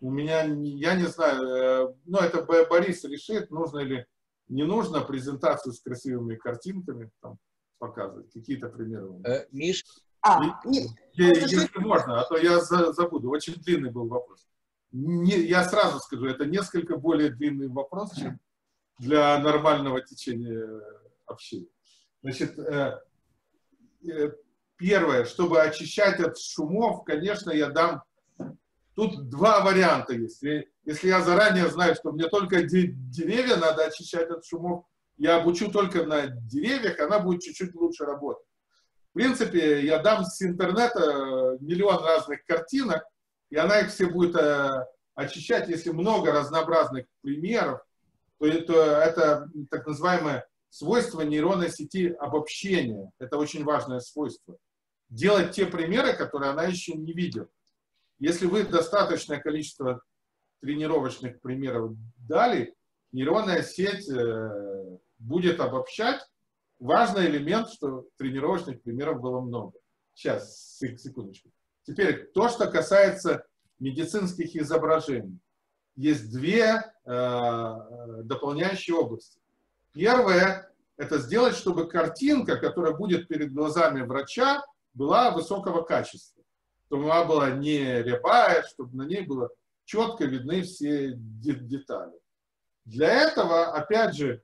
у меня, я не знаю, э, ну это Борис решит, нужно или не нужно презентацию с красивыми картинками там, показывать, какие-то примеры. Миш, а, нет, если можно, а то я забуду. Очень длинный был вопрос. Не, я сразу скажу, это несколько более длинный вопрос, чем для нормального течения общения. Значит, э, э, первое, чтобы очищать от шумов, конечно, я дам... Тут два варианта есть. Если я заранее знаю, что мне только деревья надо очищать от шумов, я обучу только на деревьях, она будет чуть-чуть лучше работать. В принципе, я дам с интернета э, миллион разных картинок, и она их все будет э, очищать. Если много разнообразных примеров, то это, это так называемое свойство нейронной сети обобщения. Это очень важное свойство. Делать те примеры, которые она еще не видела. Если вы достаточное количество тренировочных примеров дали, нейронная сеть э, будет обобщать важный элемент, что тренировочных примеров было много. Сейчас, секундочку. Теперь, то, что касается медицинских изображений. Есть две э, дополняющие области. Первое – это сделать, чтобы картинка, которая будет перед глазами врача, была высокого качества. Чтобы она была не рябая, чтобы на ней было четко видны все детали. Для этого, опять же,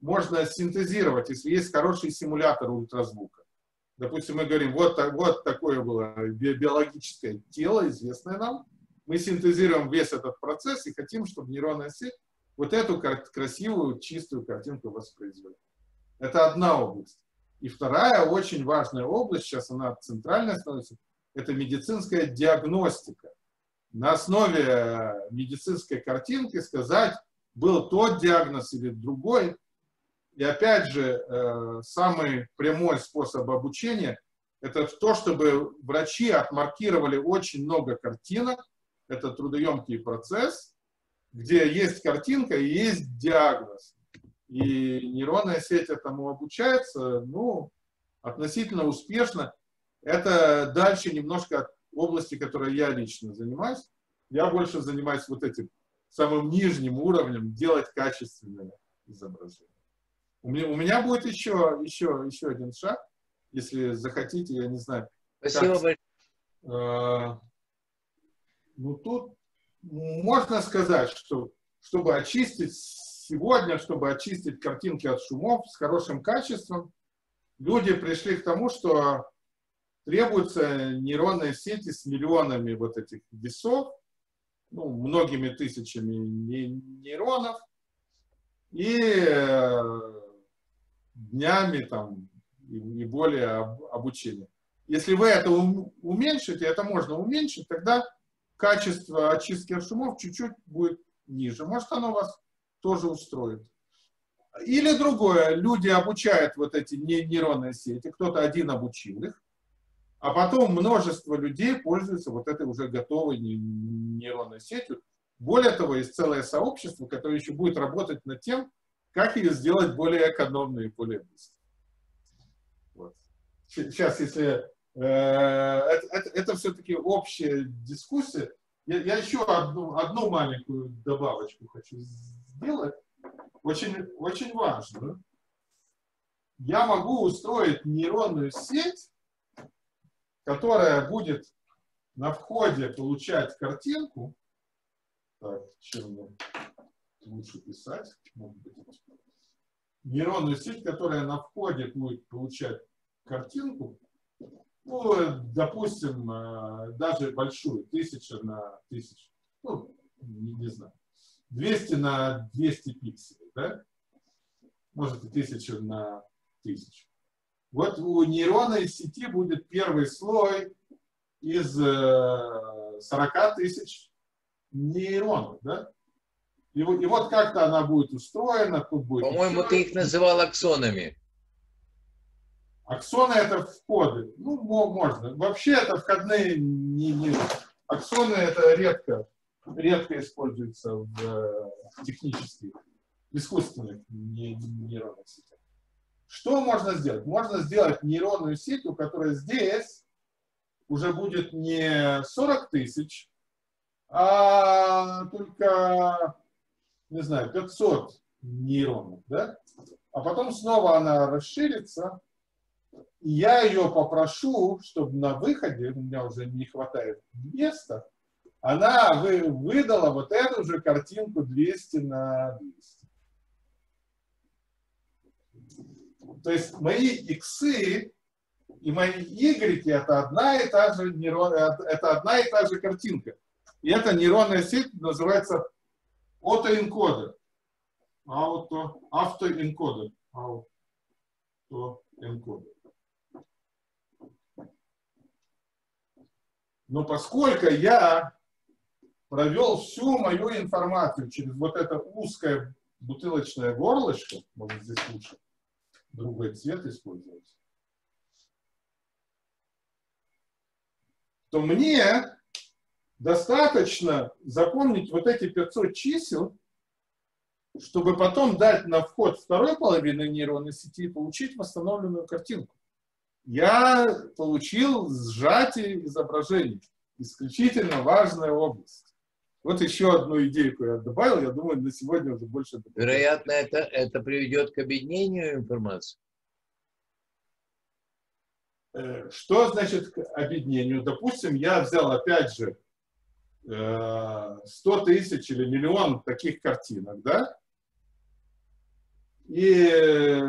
можно синтезировать, если есть хороший симулятор ультразвука. Допустим, мы говорим, вот, вот такое было биологическое тело, известное нам. Мы синтезируем весь этот процесс и хотим, чтобы нейронная сеть вот эту красивую, чистую картинку воспроизвела. Это одна область. И вторая очень важная область, сейчас она центральная становится, это медицинская диагностика. На основе медицинской картинки сказать, был тот диагноз или другой, и опять же, э, самый прямой способ обучения – это то, чтобы врачи отмаркировали очень много картинок, это трудоемкий процесс, где есть картинка и есть диагноз. И нейронная сеть этому обучается, ну, относительно успешно. Это дальше немножко от области, которой я лично занимаюсь. Я больше занимаюсь вот этим самым нижним уровнем, делать качественное изображение. У меня, у меня будет еще, еще, еще один шаг, если захотите, я не знаю. Спасибо большое. Э, ну, тут можно сказать, что чтобы очистить сегодня, чтобы очистить картинки от шумов с хорошим качеством, люди пришли к тому, что требуются нейронные сети с миллионами вот этих весов, ну, многими тысячами нейронов, и э, днями там, и, и более об, обучения. Если вы это уменьшите, это можно уменьшить, тогда качество очистки шумов чуть-чуть будет ниже. Может, оно вас тоже устроит. Или другое, люди обучают вот эти нейронные сети, кто-то один обучил их, а потом множество людей пользуются вот этой уже готовой нейронной сетью. Более того, есть целое сообщество, которое еще будет работать над тем, как ее сделать более экономной и более быстрой. Вот. Сейчас, если э, это, это, это все-таки общая дискуссия, я, я еще одну, одну маленькую добавочку хочу сделать. Очень, очень важно. Я могу устроить нейронную сеть, которая будет на входе получать картинку. Так, чем лучше писать? Может быть, нейронную сеть, которая на входе будет получать картинку, ну, допустим, э, даже большую, тысяча на тысячу, ну, не, не знаю, 200 на 200 пикселей, да? Может и тысяча на тысячу. Вот у нейронной сети будет первый слой из 40 э, тысяч нейронов, да? И, вот, и вот как-то она будет устроена. Тут будет По-моему, ты их называл аксонами. Аксоны это входы. Ну, можно. Вообще это входные не, не, аксоны это редко, редко используется в э, технических, искусственных нейронных сетях. Что можно сделать? Можно сделать нейронную сеть, у которой здесь уже будет не 40 тысяч, а только, не знаю, 500 нейронов, да? А потом снова она расширится, и я ее попрошу, чтобы на выходе, у меня уже не хватает места, она вы, выдала вот эту же картинку 200 на 200. То есть мои иксы и мои Y это одна и та же нейрон, это одна и та же картинка. И эта нейронная сеть называется аутоэнкодер. Ауто, автоэнкодер. Автоэнкодер. Но поскольку я провел всю мою информацию через вот это узкое бутылочное горлышко, может здесь лучше другой цвет использовать, то мне достаточно запомнить вот эти 500 чисел, чтобы потом дать на вход второй половины нейронной сети и получить восстановленную картинку. Я получил сжатие изображений. Исключительно важная область. Вот еще одну идейку я добавил, я думаю, на сегодня уже больше... Вероятно, это, это приведет к объединению информации. Э, что значит объединению? Допустим, я взял опять же 100 э, тысяч или миллион таких картинок, да? И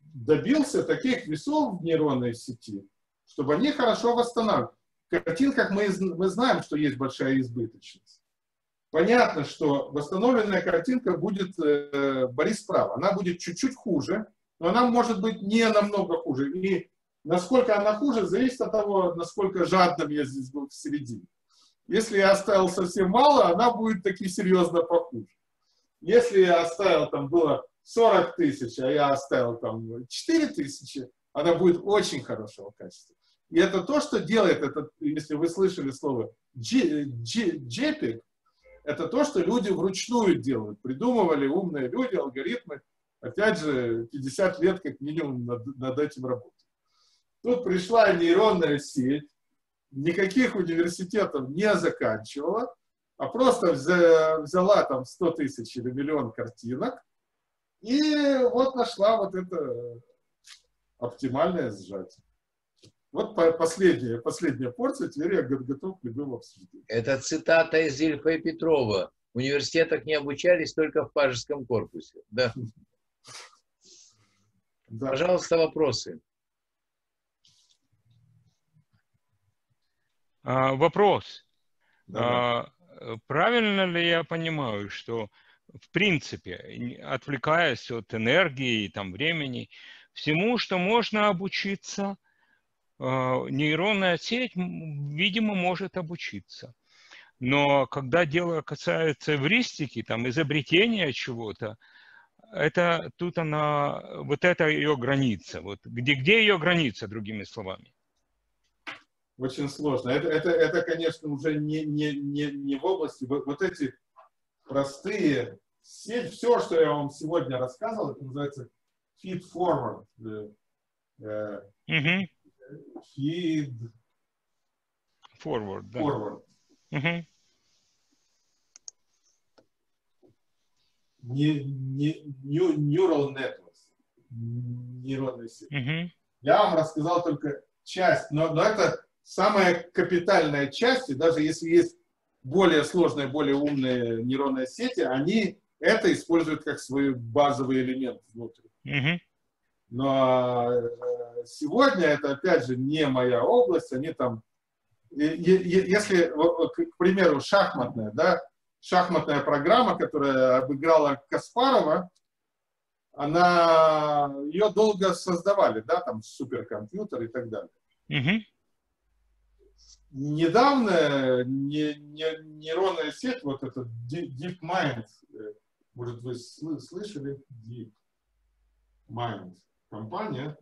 добился таких весов в нейронной сети, чтобы они хорошо восстанавливали. В картинках мы, мы знаем, что есть большая избыточность. Понятно, что восстановленная картинка будет э, Борис прав. Она будет чуть-чуть хуже, но она может быть не намного хуже. И насколько она хуже, зависит от того, насколько жадным я здесь был в середине. Если я оставил совсем мало, она будет таки серьезно похуже. Если я оставил, там было 40 тысяч, а я оставил там 4 тысячи, она будет очень хорошего качества. И это то, что делает, это, если вы слышали слово JPEG, это то, что люди вручную делают. Придумывали умные люди, алгоритмы. Опять же, 50 лет как минимум над, над этим работают. Тут пришла нейронная сеть, никаких университетов не заканчивала, а просто взяла там 100 тысяч или миллион картинок, и вот нашла вот это оптимальное сжатие. Вот последняя, последняя порция, теперь я готов к любым обсуждениям. Это цитата из Ильфа и Петрова. В университетах не обучались только в пажеском корпусе. Да. да. Пожалуйста, вопросы. Вопрос. Да. А, правильно ли я понимаю, что в принципе, отвлекаясь от энергии и там времени, всему, что можно обучиться, а, нейронная сеть, видимо, может обучиться. Но когда дело касается эвристики, там, изобретения чего-то, это тут она, вот это ее граница. Вот где, где ее граница, другими словами? Очень сложно. Это, это, это конечно, уже не, не, не, не в области. Вот, эти простые сеть, все, что я вам сегодня рассказывал, это называется feed forward. Mm-hmm. Feed forward. Да. Forward. Mm-hmm. Не, не, new, neural networks. Нейронные сети. Mm-hmm. Я вам рассказал только часть, но, но это самая капитальная часть, и даже если есть более сложные, более умные нейронные сети, они это используют как свой базовый элемент внутри. Mm-hmm. Но э, сегодня это, опять же, не моя область, они там, если, к примеру, шахматная, да, шахматная программа, которая обыграла Каспарова, она, ее долго создавали, да, там суперкомпьютер и так далее. Mm-hmm недавно не, не, нейронная сеть, вот эта DeepMind, э, может вы слышали, DeepMind, компания,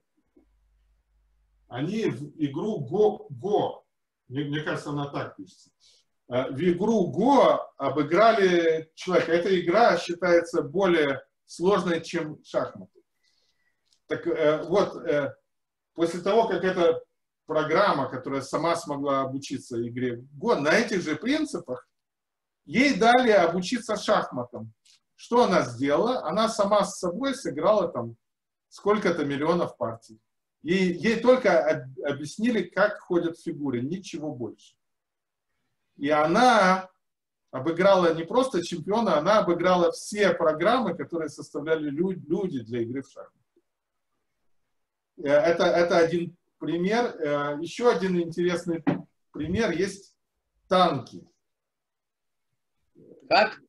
они в игру Go, Go Мне, мне кажется, она так пишется. Э, в игру Го обыграли человека. Эта игра считается более сложной, чем шахматы. Так э, вот, после того, как эта программа, которая сама смогла обучиться игре Го, на этих же принципах, ей дали обучиться шахматам. Что она сделала? Она сама с собой сыграла там сколько-то миллионов партий. Ей, ей только объяснили, как ходят фигуры, ничего больше. И она обыграла не просто чемпиона, она обыграла все программы, которые составляли люди для игры в шахматы. Э, это, это один пример. Э, еще один интересный пример есть танки. Как?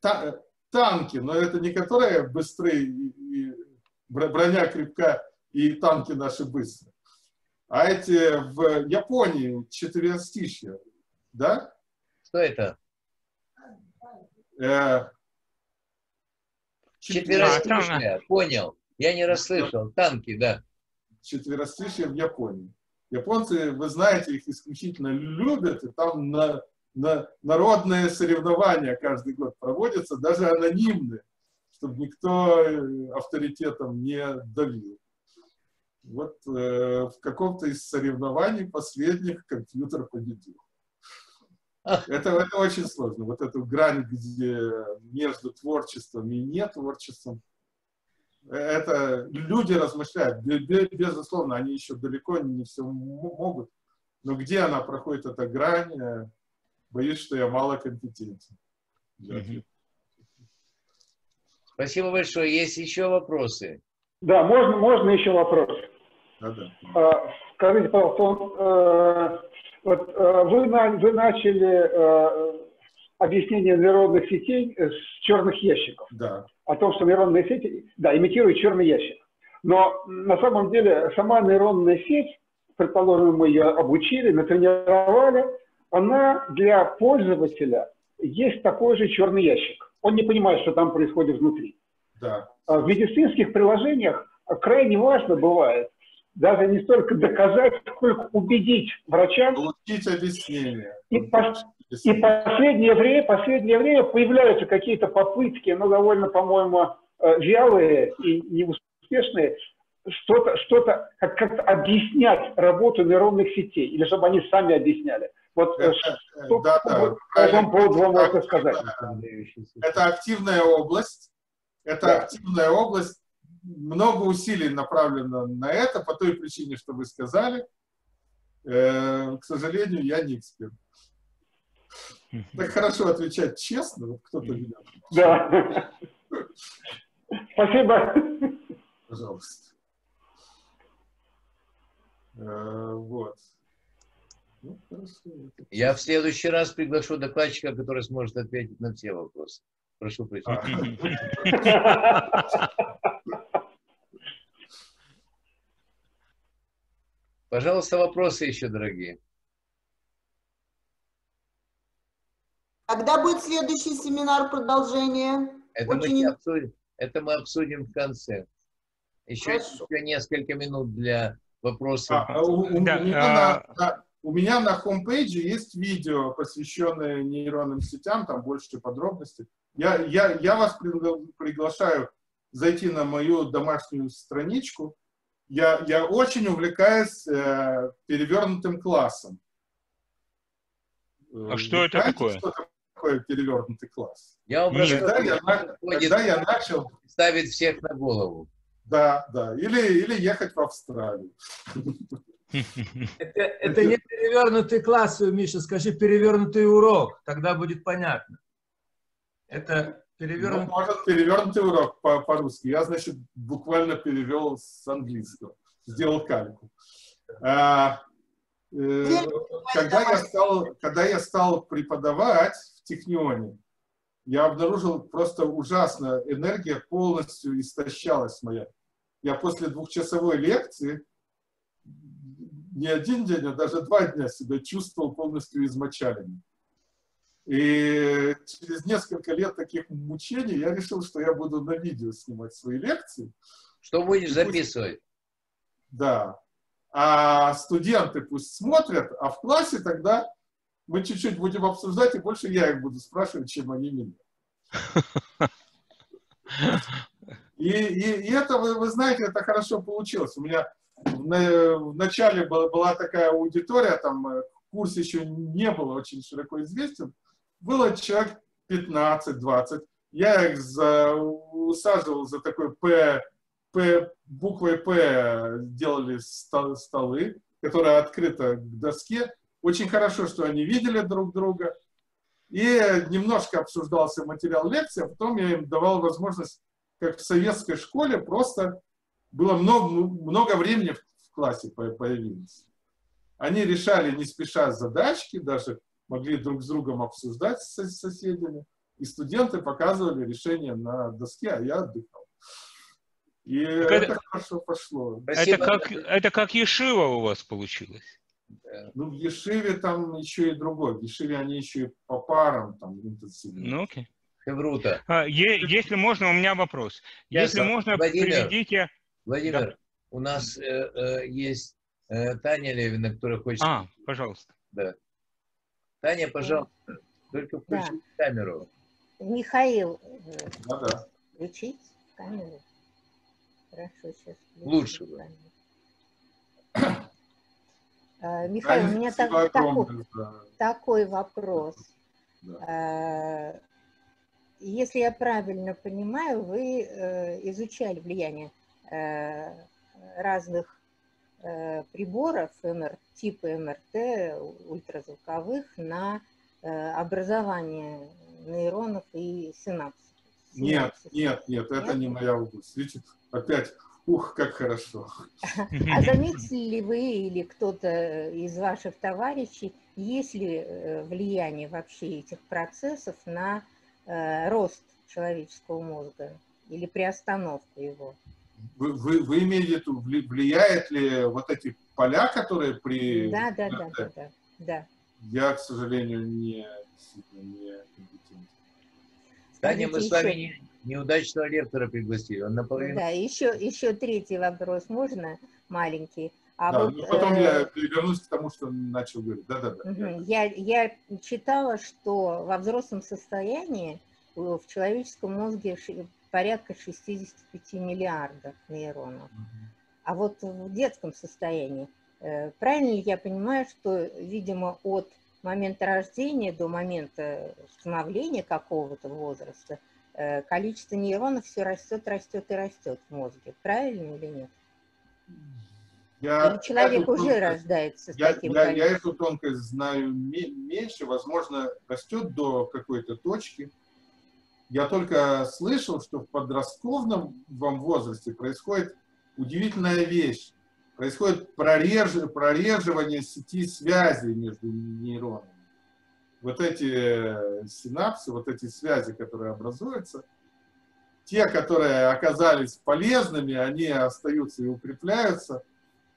Та, э, танки, но это не которые быстрые, и, и броня крепка, и танки наши быстрые. А эти в Японии четверостишья, да? Что это? Э, Четверостишие, а, понял. Я не расслышал. Танки, да. Четверостишие в Японии. Японцы, вы знаете, их исключительно любят, и там на, на, народные соревнования каждый год проводятся, даже анонимные, чтобы никто э, авторитетом не давил. Вот э, в каком-то из соревнований последних компьютер победил. Это, это очень сложно. Вот эту грань, где между творчеством и нетворчеством, это люди размышляют. Безусловно, они еще далеко не все могут. Но где она проходит, эта грань, э, боюсь, что я мало компетентен. Спасибо большое. Есть еще вопросы? Да, можно, можно еще вопрос. Да, да. Скажите, пожалуйста, он, э, вот э, вы, вы начали объяснение нейронных сетей с черных ящиков. Да. О том, что нейронные сети, да, имитируют черный ящик. Но на самом деле сама нейронная сеть, предположим, мы ее обучили, натренировали, она для пользователя есть такой же черный ящик. Он не понимает, что там происходит внутри. Да. А в медицинских приложениях крайне важно бывает даже не столько доказать, сколько убедить врачам. Получить объяснение. И, по, и последнее время, последнее время появляются какие-то попытки, но довольно, по-моему, э, вялые и неуспешные, что-то, что-то как, как объяснять работу нейронных сетей, или чтобы они сами объясняли. Вот это, что да, да, по поводу вы можете сказать? Это активная область. Это да. активная область много усилий направлено на это по той причине, что вы сказали. Э, к сожалению, я не эксперт. Так хорошо отвечать честно, вот кто-то меня. Да. Спасибо. Пожалуйста. Э, вот. Ну, я в следующий раз приглашу докладчика, который сможет ответить на все вопросы. Прошу прощения. Пожалуйста, вопросы еще, дорогие. Когда будет следующий семинар продолжение? Это, Очень... мы, обсудим, это мы обсудим в конце. Еще, еще несколько минут для вопросов. А, а у, у, да, меня а... на, на, у меня на хомпейдже есть видео, посвященное нейронным сетям, там больше подробностей. Я, я, я вас приглашаю зайти на мою домашнюю страничку, я, я очень увлекаюсь э, перевернутым классом. А что это Знаете, такое? Что такое перевернутый класс? Я вам когда, я, когда я начал... Ставить всех на голову. Да, да. Или, или ехать в Австралию. Это, это не перевернутый класс, Миша, скажи перевернутый урок, тогда будет понятно. Это Перевернут... Ну, может, перевернутый урок по-русски. Я, значит, буквально перевел с английского. Сделал кальку. А, э, когда, я стал, когда я стал преподавать Технионе, я обнаружил просто ужасно, энергия полностью истощалась моя. Я после двухчасовой лекции не один день, а даже два дня себя чувствовал полностью измочаленным. И через несколько лет таких мучений я решил, что я буду на видео снимать свои лекции. Что будешь записывать? Да. а студенты пусть смотрят, а в классе тогда мы чуть-чуть будем обсуждать, и больше я их буду спрашивать, чем они меня. И, и, и это, вы, вы знаете, это хорошо получилось. У меня в, начале была, была такая аудитория, там э, курс еще не был очень широко известен. Было человек 15-20. Я их за, усаживал за такой П, П, буквой П делали столы, которые открыты к доске. Очень хорошо, что они видели друг друга. И немножко обсуждался материал лекции, а потом я им давал возможность, как в советской школе, просто было много, много времени в классе появилось. Они решали не спеша задачки, даже могли друг с другом обсуждать с соседями. И студенты показывали решение на доске, а я отдыхал. И это, это хорошо пошло. Это как, это как Ешива у вас получилось? Ну, в Ешиве там еще и другой. В Ешиве они еще и по парам там интенсивно. Ну, окей. Хеврута. А, е, если можно, у меня вопрос. Я если можно, Владимир, приведите... Владимир, да. у нас э, э, есть э, Таня Левина, которая хочет... А, пожалуйста. Да. Таня, пожалуйста, только включи да. камеру. Михаил, да, да. включить камеру. Хорошо, сейчас. Лучше. Uh, Михаил, у меня так, такой, такой вопрос. Да. Uh, если я правильно понимаю, вы uh, изучали влияние разных приборов МР, типа МРТ, ультразвуковых, на образование нейронов и синапсов. Нет, нет, нет, это не моя область. Видите, опять, ух, как хорошо. А заметили ли вы или кто-то из ваших товарищей, есть ли э, влияние вообще этих процессов на э, рост человеческого мозга или приостановку его? Вы, вы, вы имеете в виду, влияет ли вот эти поля, которые при... Да, да, да, да, да, да. Я, к сожалению, не, не Таня, мы с вами. Неудачного лектора пригласили. Он наполовину... Да, еще, еще третий вопрос можно, маленький. А да, вот, ну, потом э... я перевернусь к тому, что начал говорить. Да, да, да. Угу. Я, я читала, что во взрослом состоянии в человеческом мозге порядка 65 миллиардов нейронов. Угу. А вот в детском состоянии, э, правильно ли я понимаю, что, видимо, от момента рождения до момента становления какого-то возраста э, количество нейронов все растет, растет и растет в мозге. Правильно или нет? Я, или человек уже тонкость, рождается с я, таким я, я эту тонкость знаю меньше, возможно, растет до какой-то точки. Я только слышал, что в подростковом возрасте происходит удивительная вещь происходит прореж... прореживание сети связи между нейронами. Вот эти э, синапсы, вот эти связи, которые образуются, те, которые оказались полезными, они остаются и укрепляются,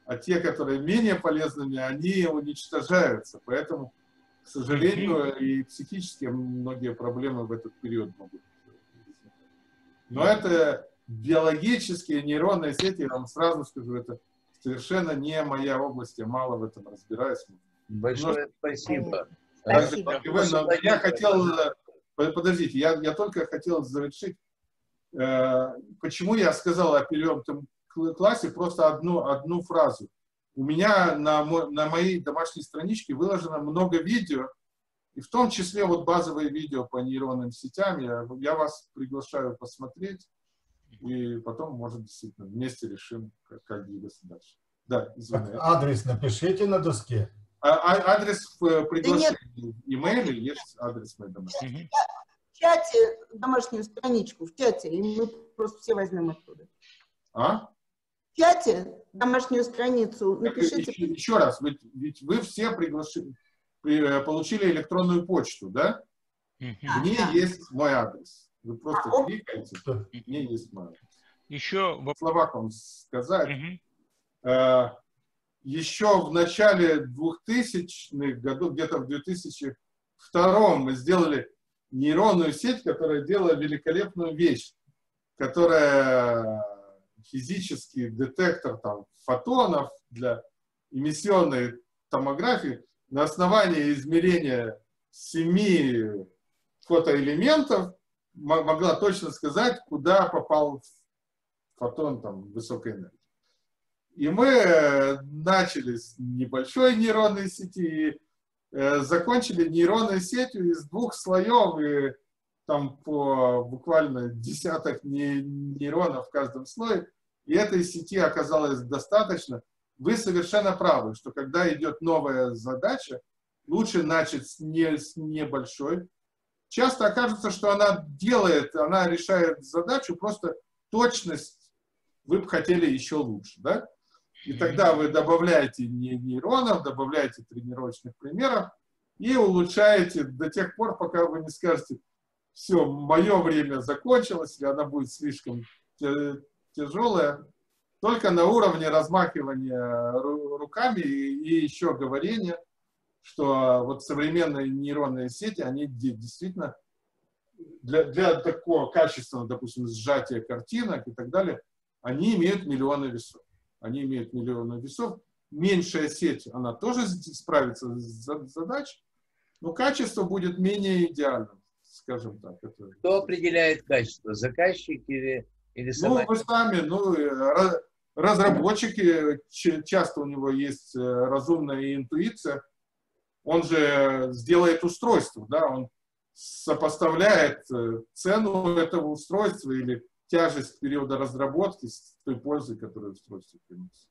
а те, которые менее полезными, они уничтожаются. Поэтому, к сожалению, и психически многие проблемы в этот период могут Но это биологические нейронные сети, я вам сразу скажу, это совершенно не моя область, я мало в этом разбираюсь. Большое Но, спасибо. Спасибо. Я хотел, э, подождите, я, я только хотел завершить, э, почему я сказал о перевернутом классе просто одну, одну фразу. У меня на, на моей домашней страничке выложено много видео, и в том числе вот базовые видео по нейронным сетям. Я, я вас приглашаю посмотреть и потом, может, действительно вместе решим, как, как двигаться дальше. Да, извиняюсь. Адрес напишите на доске. А, а, адрес в э, приглашении в имейле есть адрес моей домашней. В чате домашнюю страничку, в чате, и мы просто все возьмем оттуда. А? В чате домашнюю страницу напишите. Еще, еще раз, ведь, ведь вы все приглашили, э, получили электронную почту, да? В ней да. есть мой адрес. Вы просто а, кликаете, мне есть мало. Еще в словах вам сказать. Угу. Еще в начале 2000-х годов, где-то в 2002 мы сделали нейронную сеть, которая делала великолепную вещь, которая физический детектор там, фотонов для эмиссионной томографии на основании измерения семи фотоэлементов могла точно сказать, куда попал фотон там, высокой энергии. И мы начали с небольшой нейронной сети и э, закончили нейронной сетью из двух слоев, и там по буквально десяток нейронов в каждом слое, и этой сети оказалось достаточно. Вы совершенно правы, что когда идет новая задача, лучше начать с, не, с небольшой. Часто окажется, что она делает, она решает задачу, просто точность вы бы хотели еще лучше, да? И тогда вы добавляете нейронов, добавляете тренировочных примеров и улучшаете до тех пор, пока вы не скажете, все, мое время закончилось, или она будет слишком тяжелая. Только на уровне размахивания руками и еще говорения – что вот современные нейронные сети, они действительно для, для такого качественного, допустим, сжатия картинок и так далее, они имеют миллионы весов. Они имеют миллионы весов. Меньшая сеть, она тоже справится с задачей, но качество будет менее идеальным, скажем так. Это... Кто определяет качество? Заказчик или, или сама? Ну, вы сами, ну, разработчики, часто у него есть э, разумная интуиция, он же сделает устройство, да, он сопоставляет э, цену этого устройства или тяжесть периода разработки с той пользой, которую устройство приносит.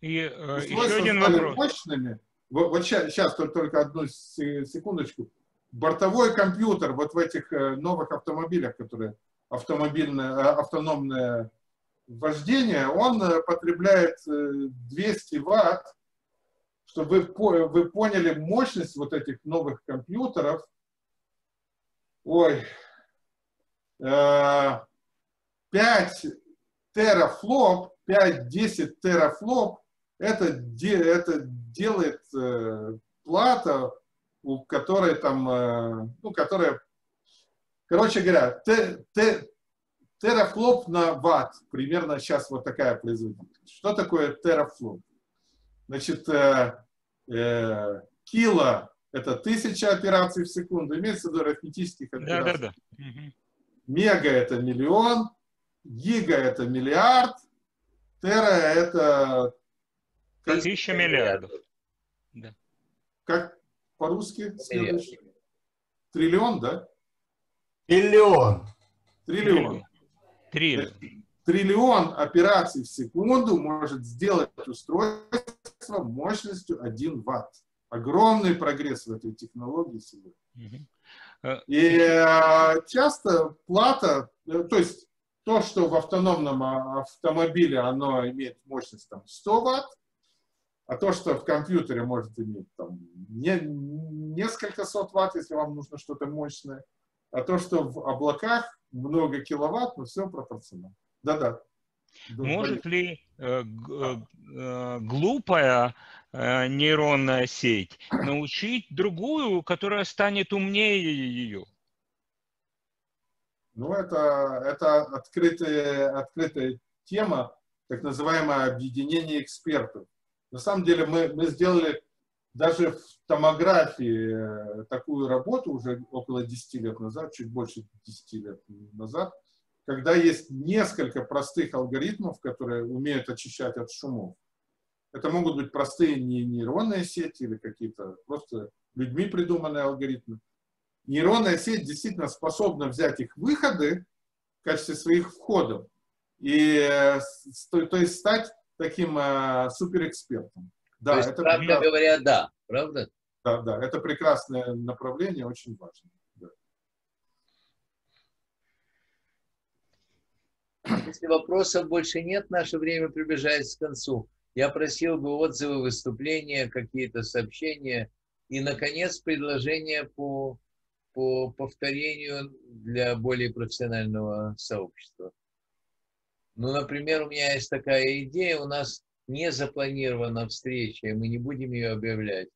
И э, еще один вопрос. Мощными. Вот, вот сейчас, сейчас только, только одну секундочку. Бортовой компьютер вот в этих э, новых автомобилях, которые автомобильное, э, автономное вождение, он потребляет 200 ватт чтобы вы, вы поняли мощность вот этих новых компьютеров. Ой, 5 э, терафлоп, 5-10 терафлоп, это, это делает э, плата, у которой там, э, ну, которая, короче говоря, те, те, терафлоп на ватт, примерно сейчас вот такая производительность. Что такое терафлоп? Значит, э, э, кило – это тысяча операций в секунду, имеется в виду арифметических операций. Да, да, да. Мега – это миллион, гига – это миллиард, тера – это… Тысяча миллиардов. Да. Как по-русски? Следующий. Триллион, да? Триллион. Триллион. Триллион триллион операций в секунду может сделать устройство мощностью 1 ватт. Огромный прогресс в этой технологии сегодня. Э, И э, часто плата, э, то есть то, что в автономном а, автомобиле оно имеет мощность там, 100 ватт, а то, что в компьютере может иметь там, не, несколько сот ватт, если вам нужно что-то мощное, а то, что в облаках много киловатт, но все пропорционально. Да-да. Может ли э, э, глупая нейронная сеть научить другую, которая станет умнее ее? Ну, это, это открытая, открытая тема, так называемое объединение экспертов. На самом деле мы, мы сделали даже в томографии э, такую работу уже около 10 лет назад, чуть больше 10 лет назад – когда есть несколько простых алгоритмов, которые умеют очищать от шумов. Это могут быть простые нейронные сети или какие-то просто людьми придуманные алгоритмы. Нейронная сеть действительно способна взять их выходы в качестве своих входов и э, то, то есть стать таким э, суперэкспертом. Да, то есть, это правда прекрасно. говоря, да, правда? Да, да, это прекрасное направление, очень важно. Если вопросов больше нет, наше время приближается к концу. Я просил бы отзывы, выступления, какие-то сообщения и, наконец, предложения по, по повторению для более профессионального сообщества. Ну, например, у меня есть такая идея, у нас не запланирована встреча, и мы не будем ее объявлять.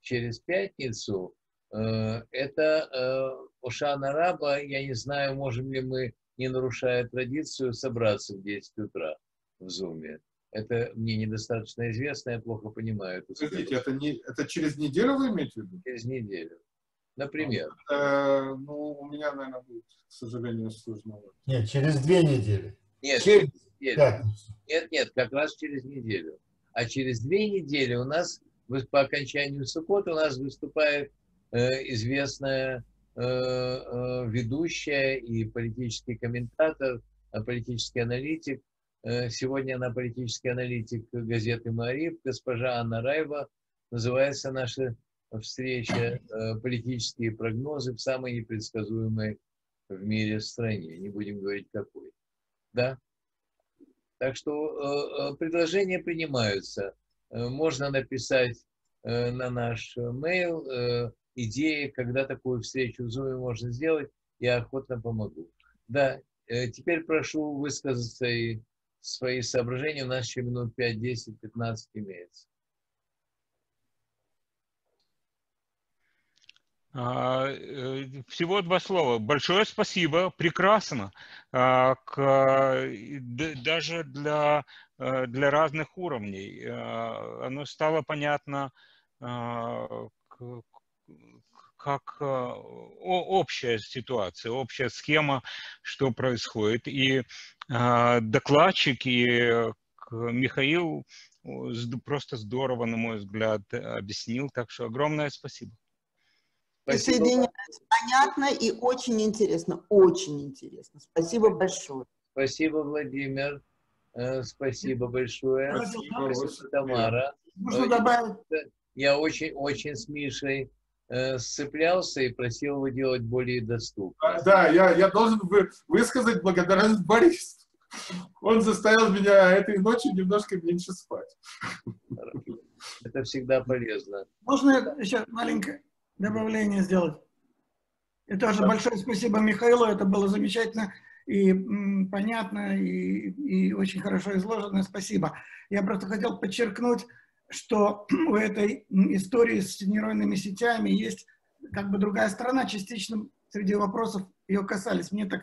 Через пятницу э, это э, Ошана Раба, я не знаю, можем ли мы не нарушая традицию, собраться в 10 утра в Зуме. Это мне недостаточно известно, я плохо понимаю эту Подождите, это, не, это через неделю вы имеете в виду? Через неделю. Например. Э, ну, у меня, наверное, будет, к сожалению, сложновато. Нет, через две недели. Нет, Через через неделю. Нет, нет, как раз через неделю. А через две недели у нас по окончанию субботы у нас выступает э, известная э, э, ведущая и политический комментатор, э, политический аналитик. Э, сегодня она политический аналитик газеты «Мариев», госпожа Анна Раева. Называется наша встреча э, «Политические прогнозы в самой непредсказуемой в мире стране». Не будем говорить, какой. Да? Так что э, предложения принимаются. Можно написать на наш mail идеи, когда такую встречу в Zoom можно сделать, я охотно помогу. Да, теперь прошу высказаться и свои соображения. У нас еще минут 5, 10, 15 имеется. А, э, Всего два слова. Большое спасибо, прекрасно. А, Даже для, э, для разных уровней. А, Оно стало понятно как э, общая ситуация, общая схема, что происходит. И докладчик и Михаил просто здорово, на мой взгляд, объяснил. Так что огромное спасибо. Присоединяюсь. Понятно и очень интересно. Очень интересно. Спасибо большое. Спасибо, Владимир. Э, Спасибо большое. Спасибо, Спасибо, Тамара. Можно Э, добавить? Я очень, очень с Мишей э, сцеплялся и просил его делать более доступно. А, Да, я, я должен вы- высказать благодарность Борису. Он заставил меня этой ночью немножко меньше спать. Это всегда полезно. Можно еще маленькое добавление сделать? И тоже большое спасибо Михаилу, это было замечательно и м, понятно, и, и очень хорошо изложено. Спасибо. Я просто хотел подчеркнуть, что у этой истории с нейронными сетями есть как бы другая сторона, частично среди вопросов ее касались. Мне так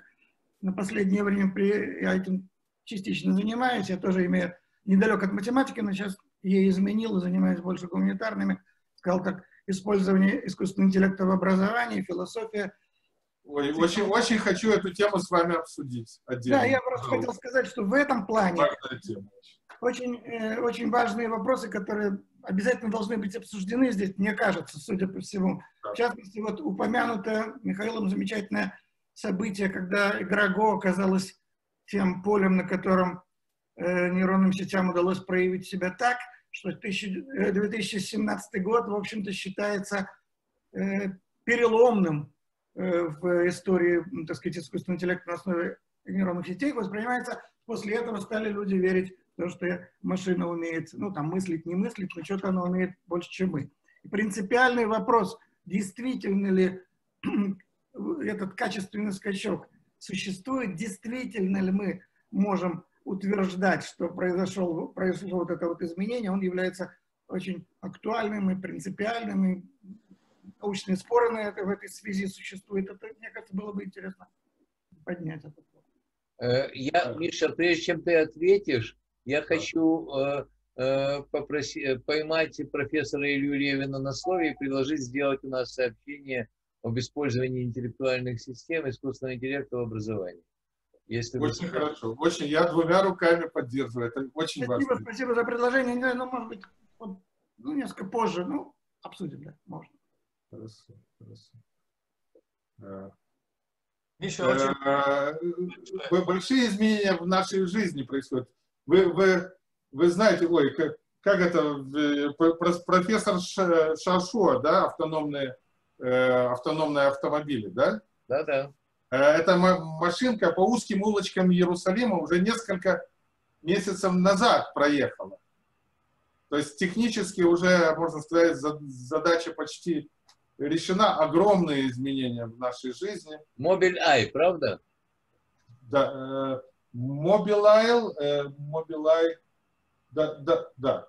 на последнее время при, я этим частично занимаюсь, я тоже имею недалек от математики, но сейчас я изменил и занимаюсь больше гуманитарными, сказал так, использование искусственного интеллекта в образовании, философия. Ой, очень, очень хочу эту тему с вами обсудить отдельно. Да, я просто хотел сказать, что в этом плане очень, э, очень важные вопросы, которые обязательно должны быть обсуждены здесь, мне кажется, судя по всему. В частности, вот упомянутое Михаилом замечательное событие, когда игра Го оказалась тем полем, на котором э, нейронным сетям удалось проявить себя так, что 1000 э, 2017 год, в общем-то, считается э, переломным э, в истории, так сказать, искусственного интеллекта на основе нейронных сетей. Воспринимается, после этого стали люди верить в то, что машина умеет, ну, там, мыслить, не мыслить, но что-то она умеет больше, чем мы. И принципиальный вопрос, действительно ли этот качественный скачок существует, действительно ли мы можем утверждать, что произошел, произошло вот это вот изменение, он является очень актуальным и принципиальным, и научные споры на это в этой связи существуют. Это, мне кажется, было бы интересно поднять этот вопрос. Э, Я, Миша, прежде чем ты ответишь, я хочу э, э, попросить, поймать профессора Илью Левина на слове и предложить сделать у нас сообщение об использовании интеллектуальных систем искусственного интеллекта в образовании. Если вы Очень хорошо. Очень. Я двумя руками поддерживаю. Это очень Спасибо, важно. спасибо за предложение. Не знаю, ну, может быть, вот, ну, несколько позже, ну, обсудим, да, можно. Хорошо, хорошо. Э, Миша, очень... э, Большие изменения в нашей жизни происходят. Вы, вы, вы знаете, ой, как, как это, э, про- про- профессор Ш- Шашуа, да, автономные, автономные автомобили, да? Да-да. Э, Эта ма- машинка по узким улочкам Иерусалима уже несколько месяцев назад проехала. То есть технически уже, можно сказать, за- задача почти решена. Огромные изменения в нашей жизни. Мобиль Ай, правда? Да, э, Mobileye, э, да, да, да.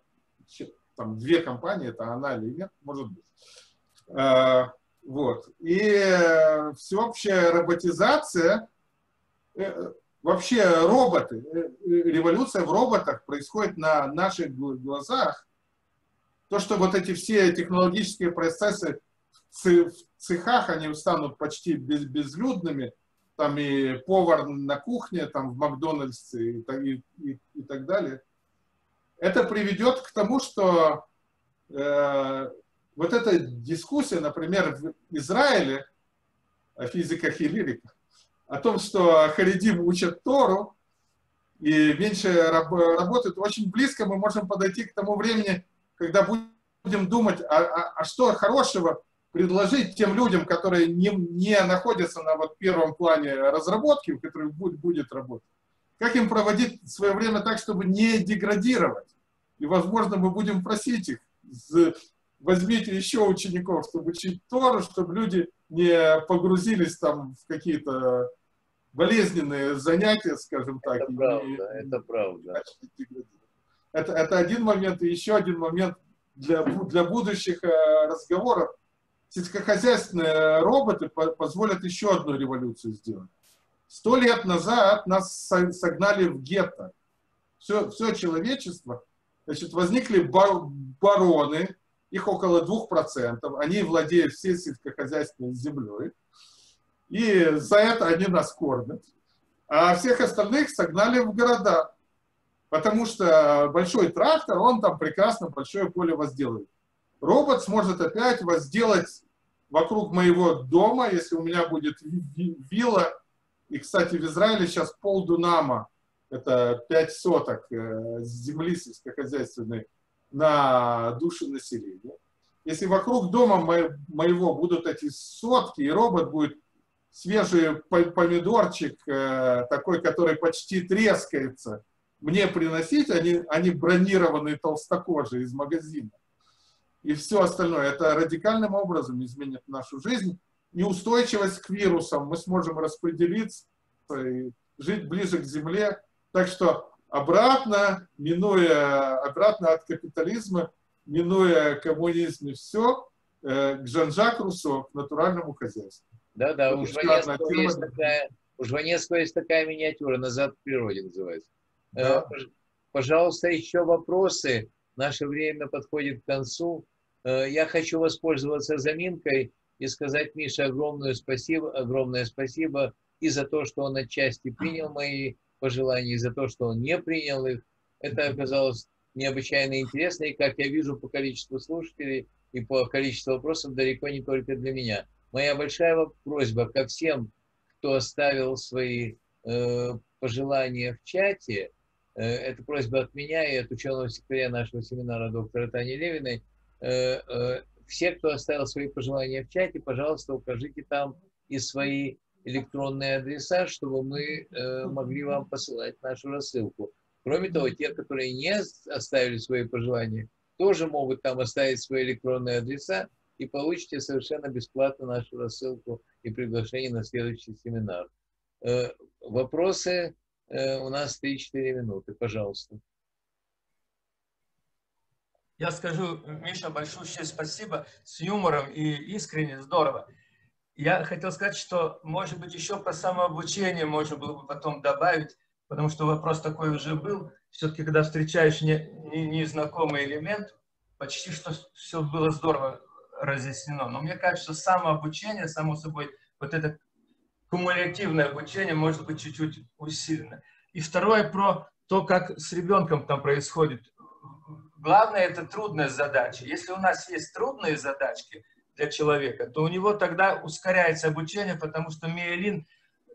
Там две компании, это она или нет, может быть. Э, Вот. И э, всеобщая роботизация, э, вообще роботы, революция в роботах происходит на наших глазах. То, что вот эти все технологические процессы в цехах, они станут почти без, безлюдными, там и повар на кухне, там в Макдональдсе и, и, и, и так далее. Это приведет к тому, что э, вот эта дискуссия, например, в Израиле о физиках и лириках, о том, что Харидим учат Тору и меньше раб, работают, очень близко мы можем подойти к тому времени, когда будем думать, а, а, а что хорошего предложить тем людям, которые не, не находятся на вот первом плане разработки, у которых будет, будет работать, как им проводить свое время так, чтобы не деградировать. И, возможно, мы будем просить их, возьмите еще учеников, чтобы учить Тору, чтобы люди не погрузились там в какие-то болезненные занятия, скажем так. Это правда, это правда. Это, это один момент, и еще один момент для, для будущих э, разговоров сельскохозяйственные роботы позволят еще одну революцию сделать. Сто лет назад нас согнали в гетто. Все, все человечество, значит, возникли бароны, их около 2%, они владеют всей сельскохозяйственной землей, и за это они нас кормят. А всех остальных согнали в города, потому что большой трактор, он там прекрасно большое поле возделывает. Робот сможет опять возделать вокруг моего дома, если у меня будет вилла. И, кстати, в Израиле сейчас полдунама, это 5 соток э, земли сельскохозяйственной на душу населения. Если вокруг дома моего будут эти сотки, и робот будет свежий помидорчик, э, такой, который почти трескается, мне приносить, они, они бронированные толстокожие из магазина и все остальное. Это радикальным образом изменит нашу жизнь. Неустойчивость к вирусам мы сможем распределиться и жить ближе к Земле. Так что обратно, минуя, обратно от капитализма, минуя коммунизм и все, э, к Жан-Жак Руссо, к натуральному хозяйству. Да, да, у Жванецкого, есть такая, у Жванецкого есть такая миниатюра «Назад в природе» называется. Э, да. Пожалуйста, еще вопросы наше время подходит к концу. Э, я хочу воспользоваться заминкой и сказать Мише огромное спасибо, огромное спасибо и за то, что он отчасти принял мои пожелания, и за то, что он не принял их. Это оказалось необычайно интересно, и как я вижу по количеству слушателей и по количеству вопросов, далеко не только для меня. Моя большая просьба ко всем, кто оставил свои э, пожелания в чате, Э, это просьба от меня и от ученого секретаря нашего семинара доктора Тани Левиной. Э, э, все, кто оставил свои пожелания в чате, пожалуйста, укажите там и свои электронные адреса, чтобы мы могли вам посылать нашу рассылку. Кроме того, те, которые не оставили свои пожелания, тоже могут там оставить свои электронные адреса и получите совершенно бесплатно нашу рассылку и приглашение на следующий семинар. Вопросы? Э, у нас 3-4 минуты, пожалуйста. Я скажу, Миша, большое спасибо с юмором и искренне, здорово. Я хотел сказать, что, может быть, еще про самообучение можно было бы потом добавить, потому что вопрос такой уже был. Все-таки, когда встречаешь не, не, незнакомый элемент, почти что все было здорово разъяснено. Но мне кажется, что самообучение, само собой, вот это кумулятивное обучение может быть чуть-чуть усилено. И второе про то, как с ребенком там происходит. Главное, это трудная задача. Если у нас есть трудные задачки для человека, то у него тогда ускоряется обучение, потому что миелин,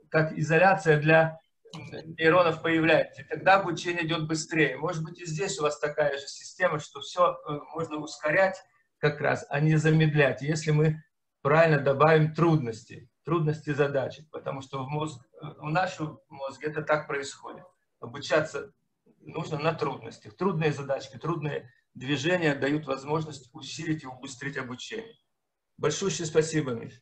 как изоляция для нейронов появляется. Тогда обучение идет быстрее. Может быть, и здесь у вас такая же система, что все э, можно ускорять как раз, а не замедлять, если мы правильно добавим трудности трудности задачи, потому что в, мозг, в нашем мозге это так происходит. Обучаться нужно на трудностях. Трудные задачки, трудные движения дают возможность усилить и убыстрить обучение. Большое спасибо, Миш.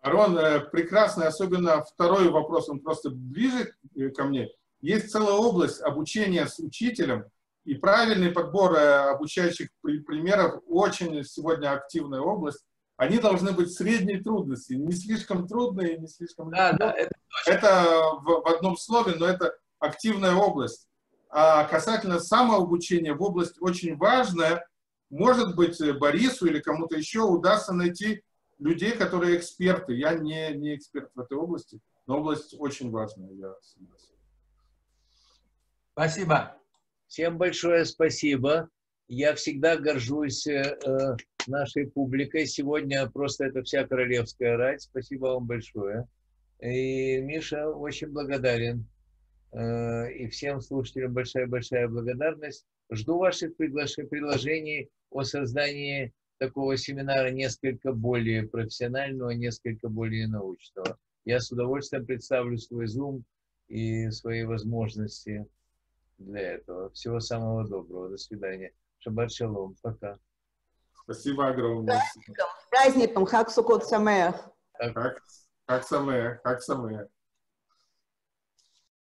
Арон, э, прекрасный, особенно второй вопрос, он просто ближе э, ко мне. Есть целая область обучения с учителем, и правильный подбор э, обучающих примеров очень сегодня активная область. они должны быть средней трудности, не слишком трудные, не слишком... Да, да, это, это в, в одном слове, но это активная область. А касательно самообучения, в область очень важная, может быть, Борису или кому-то еще удастся найти людей, которые эксперты. Я не, не эксперт в этой области, но область очень важная, я согласен. Спасибо. Всем большое спасибо. Я всегда горжусь э, нашей публикой. Сегодня просто это вся королевская рать. Спасибо вам большое. И Миша очень благодарен. Э, и всем слушателям большая-большая благодарность. Жду ваших приглашений, предложений о создании такого семинара несколько более профессионального, несколько более научного. Я с удовольствием представлю свой Zoom и свои возможности для этого. Всего самого доброго. До свидания. Шаббат шалом. Пока. Спасибо огромное. Праздником, праздником. Хак Сукот Самех. Как Самех, как Самех.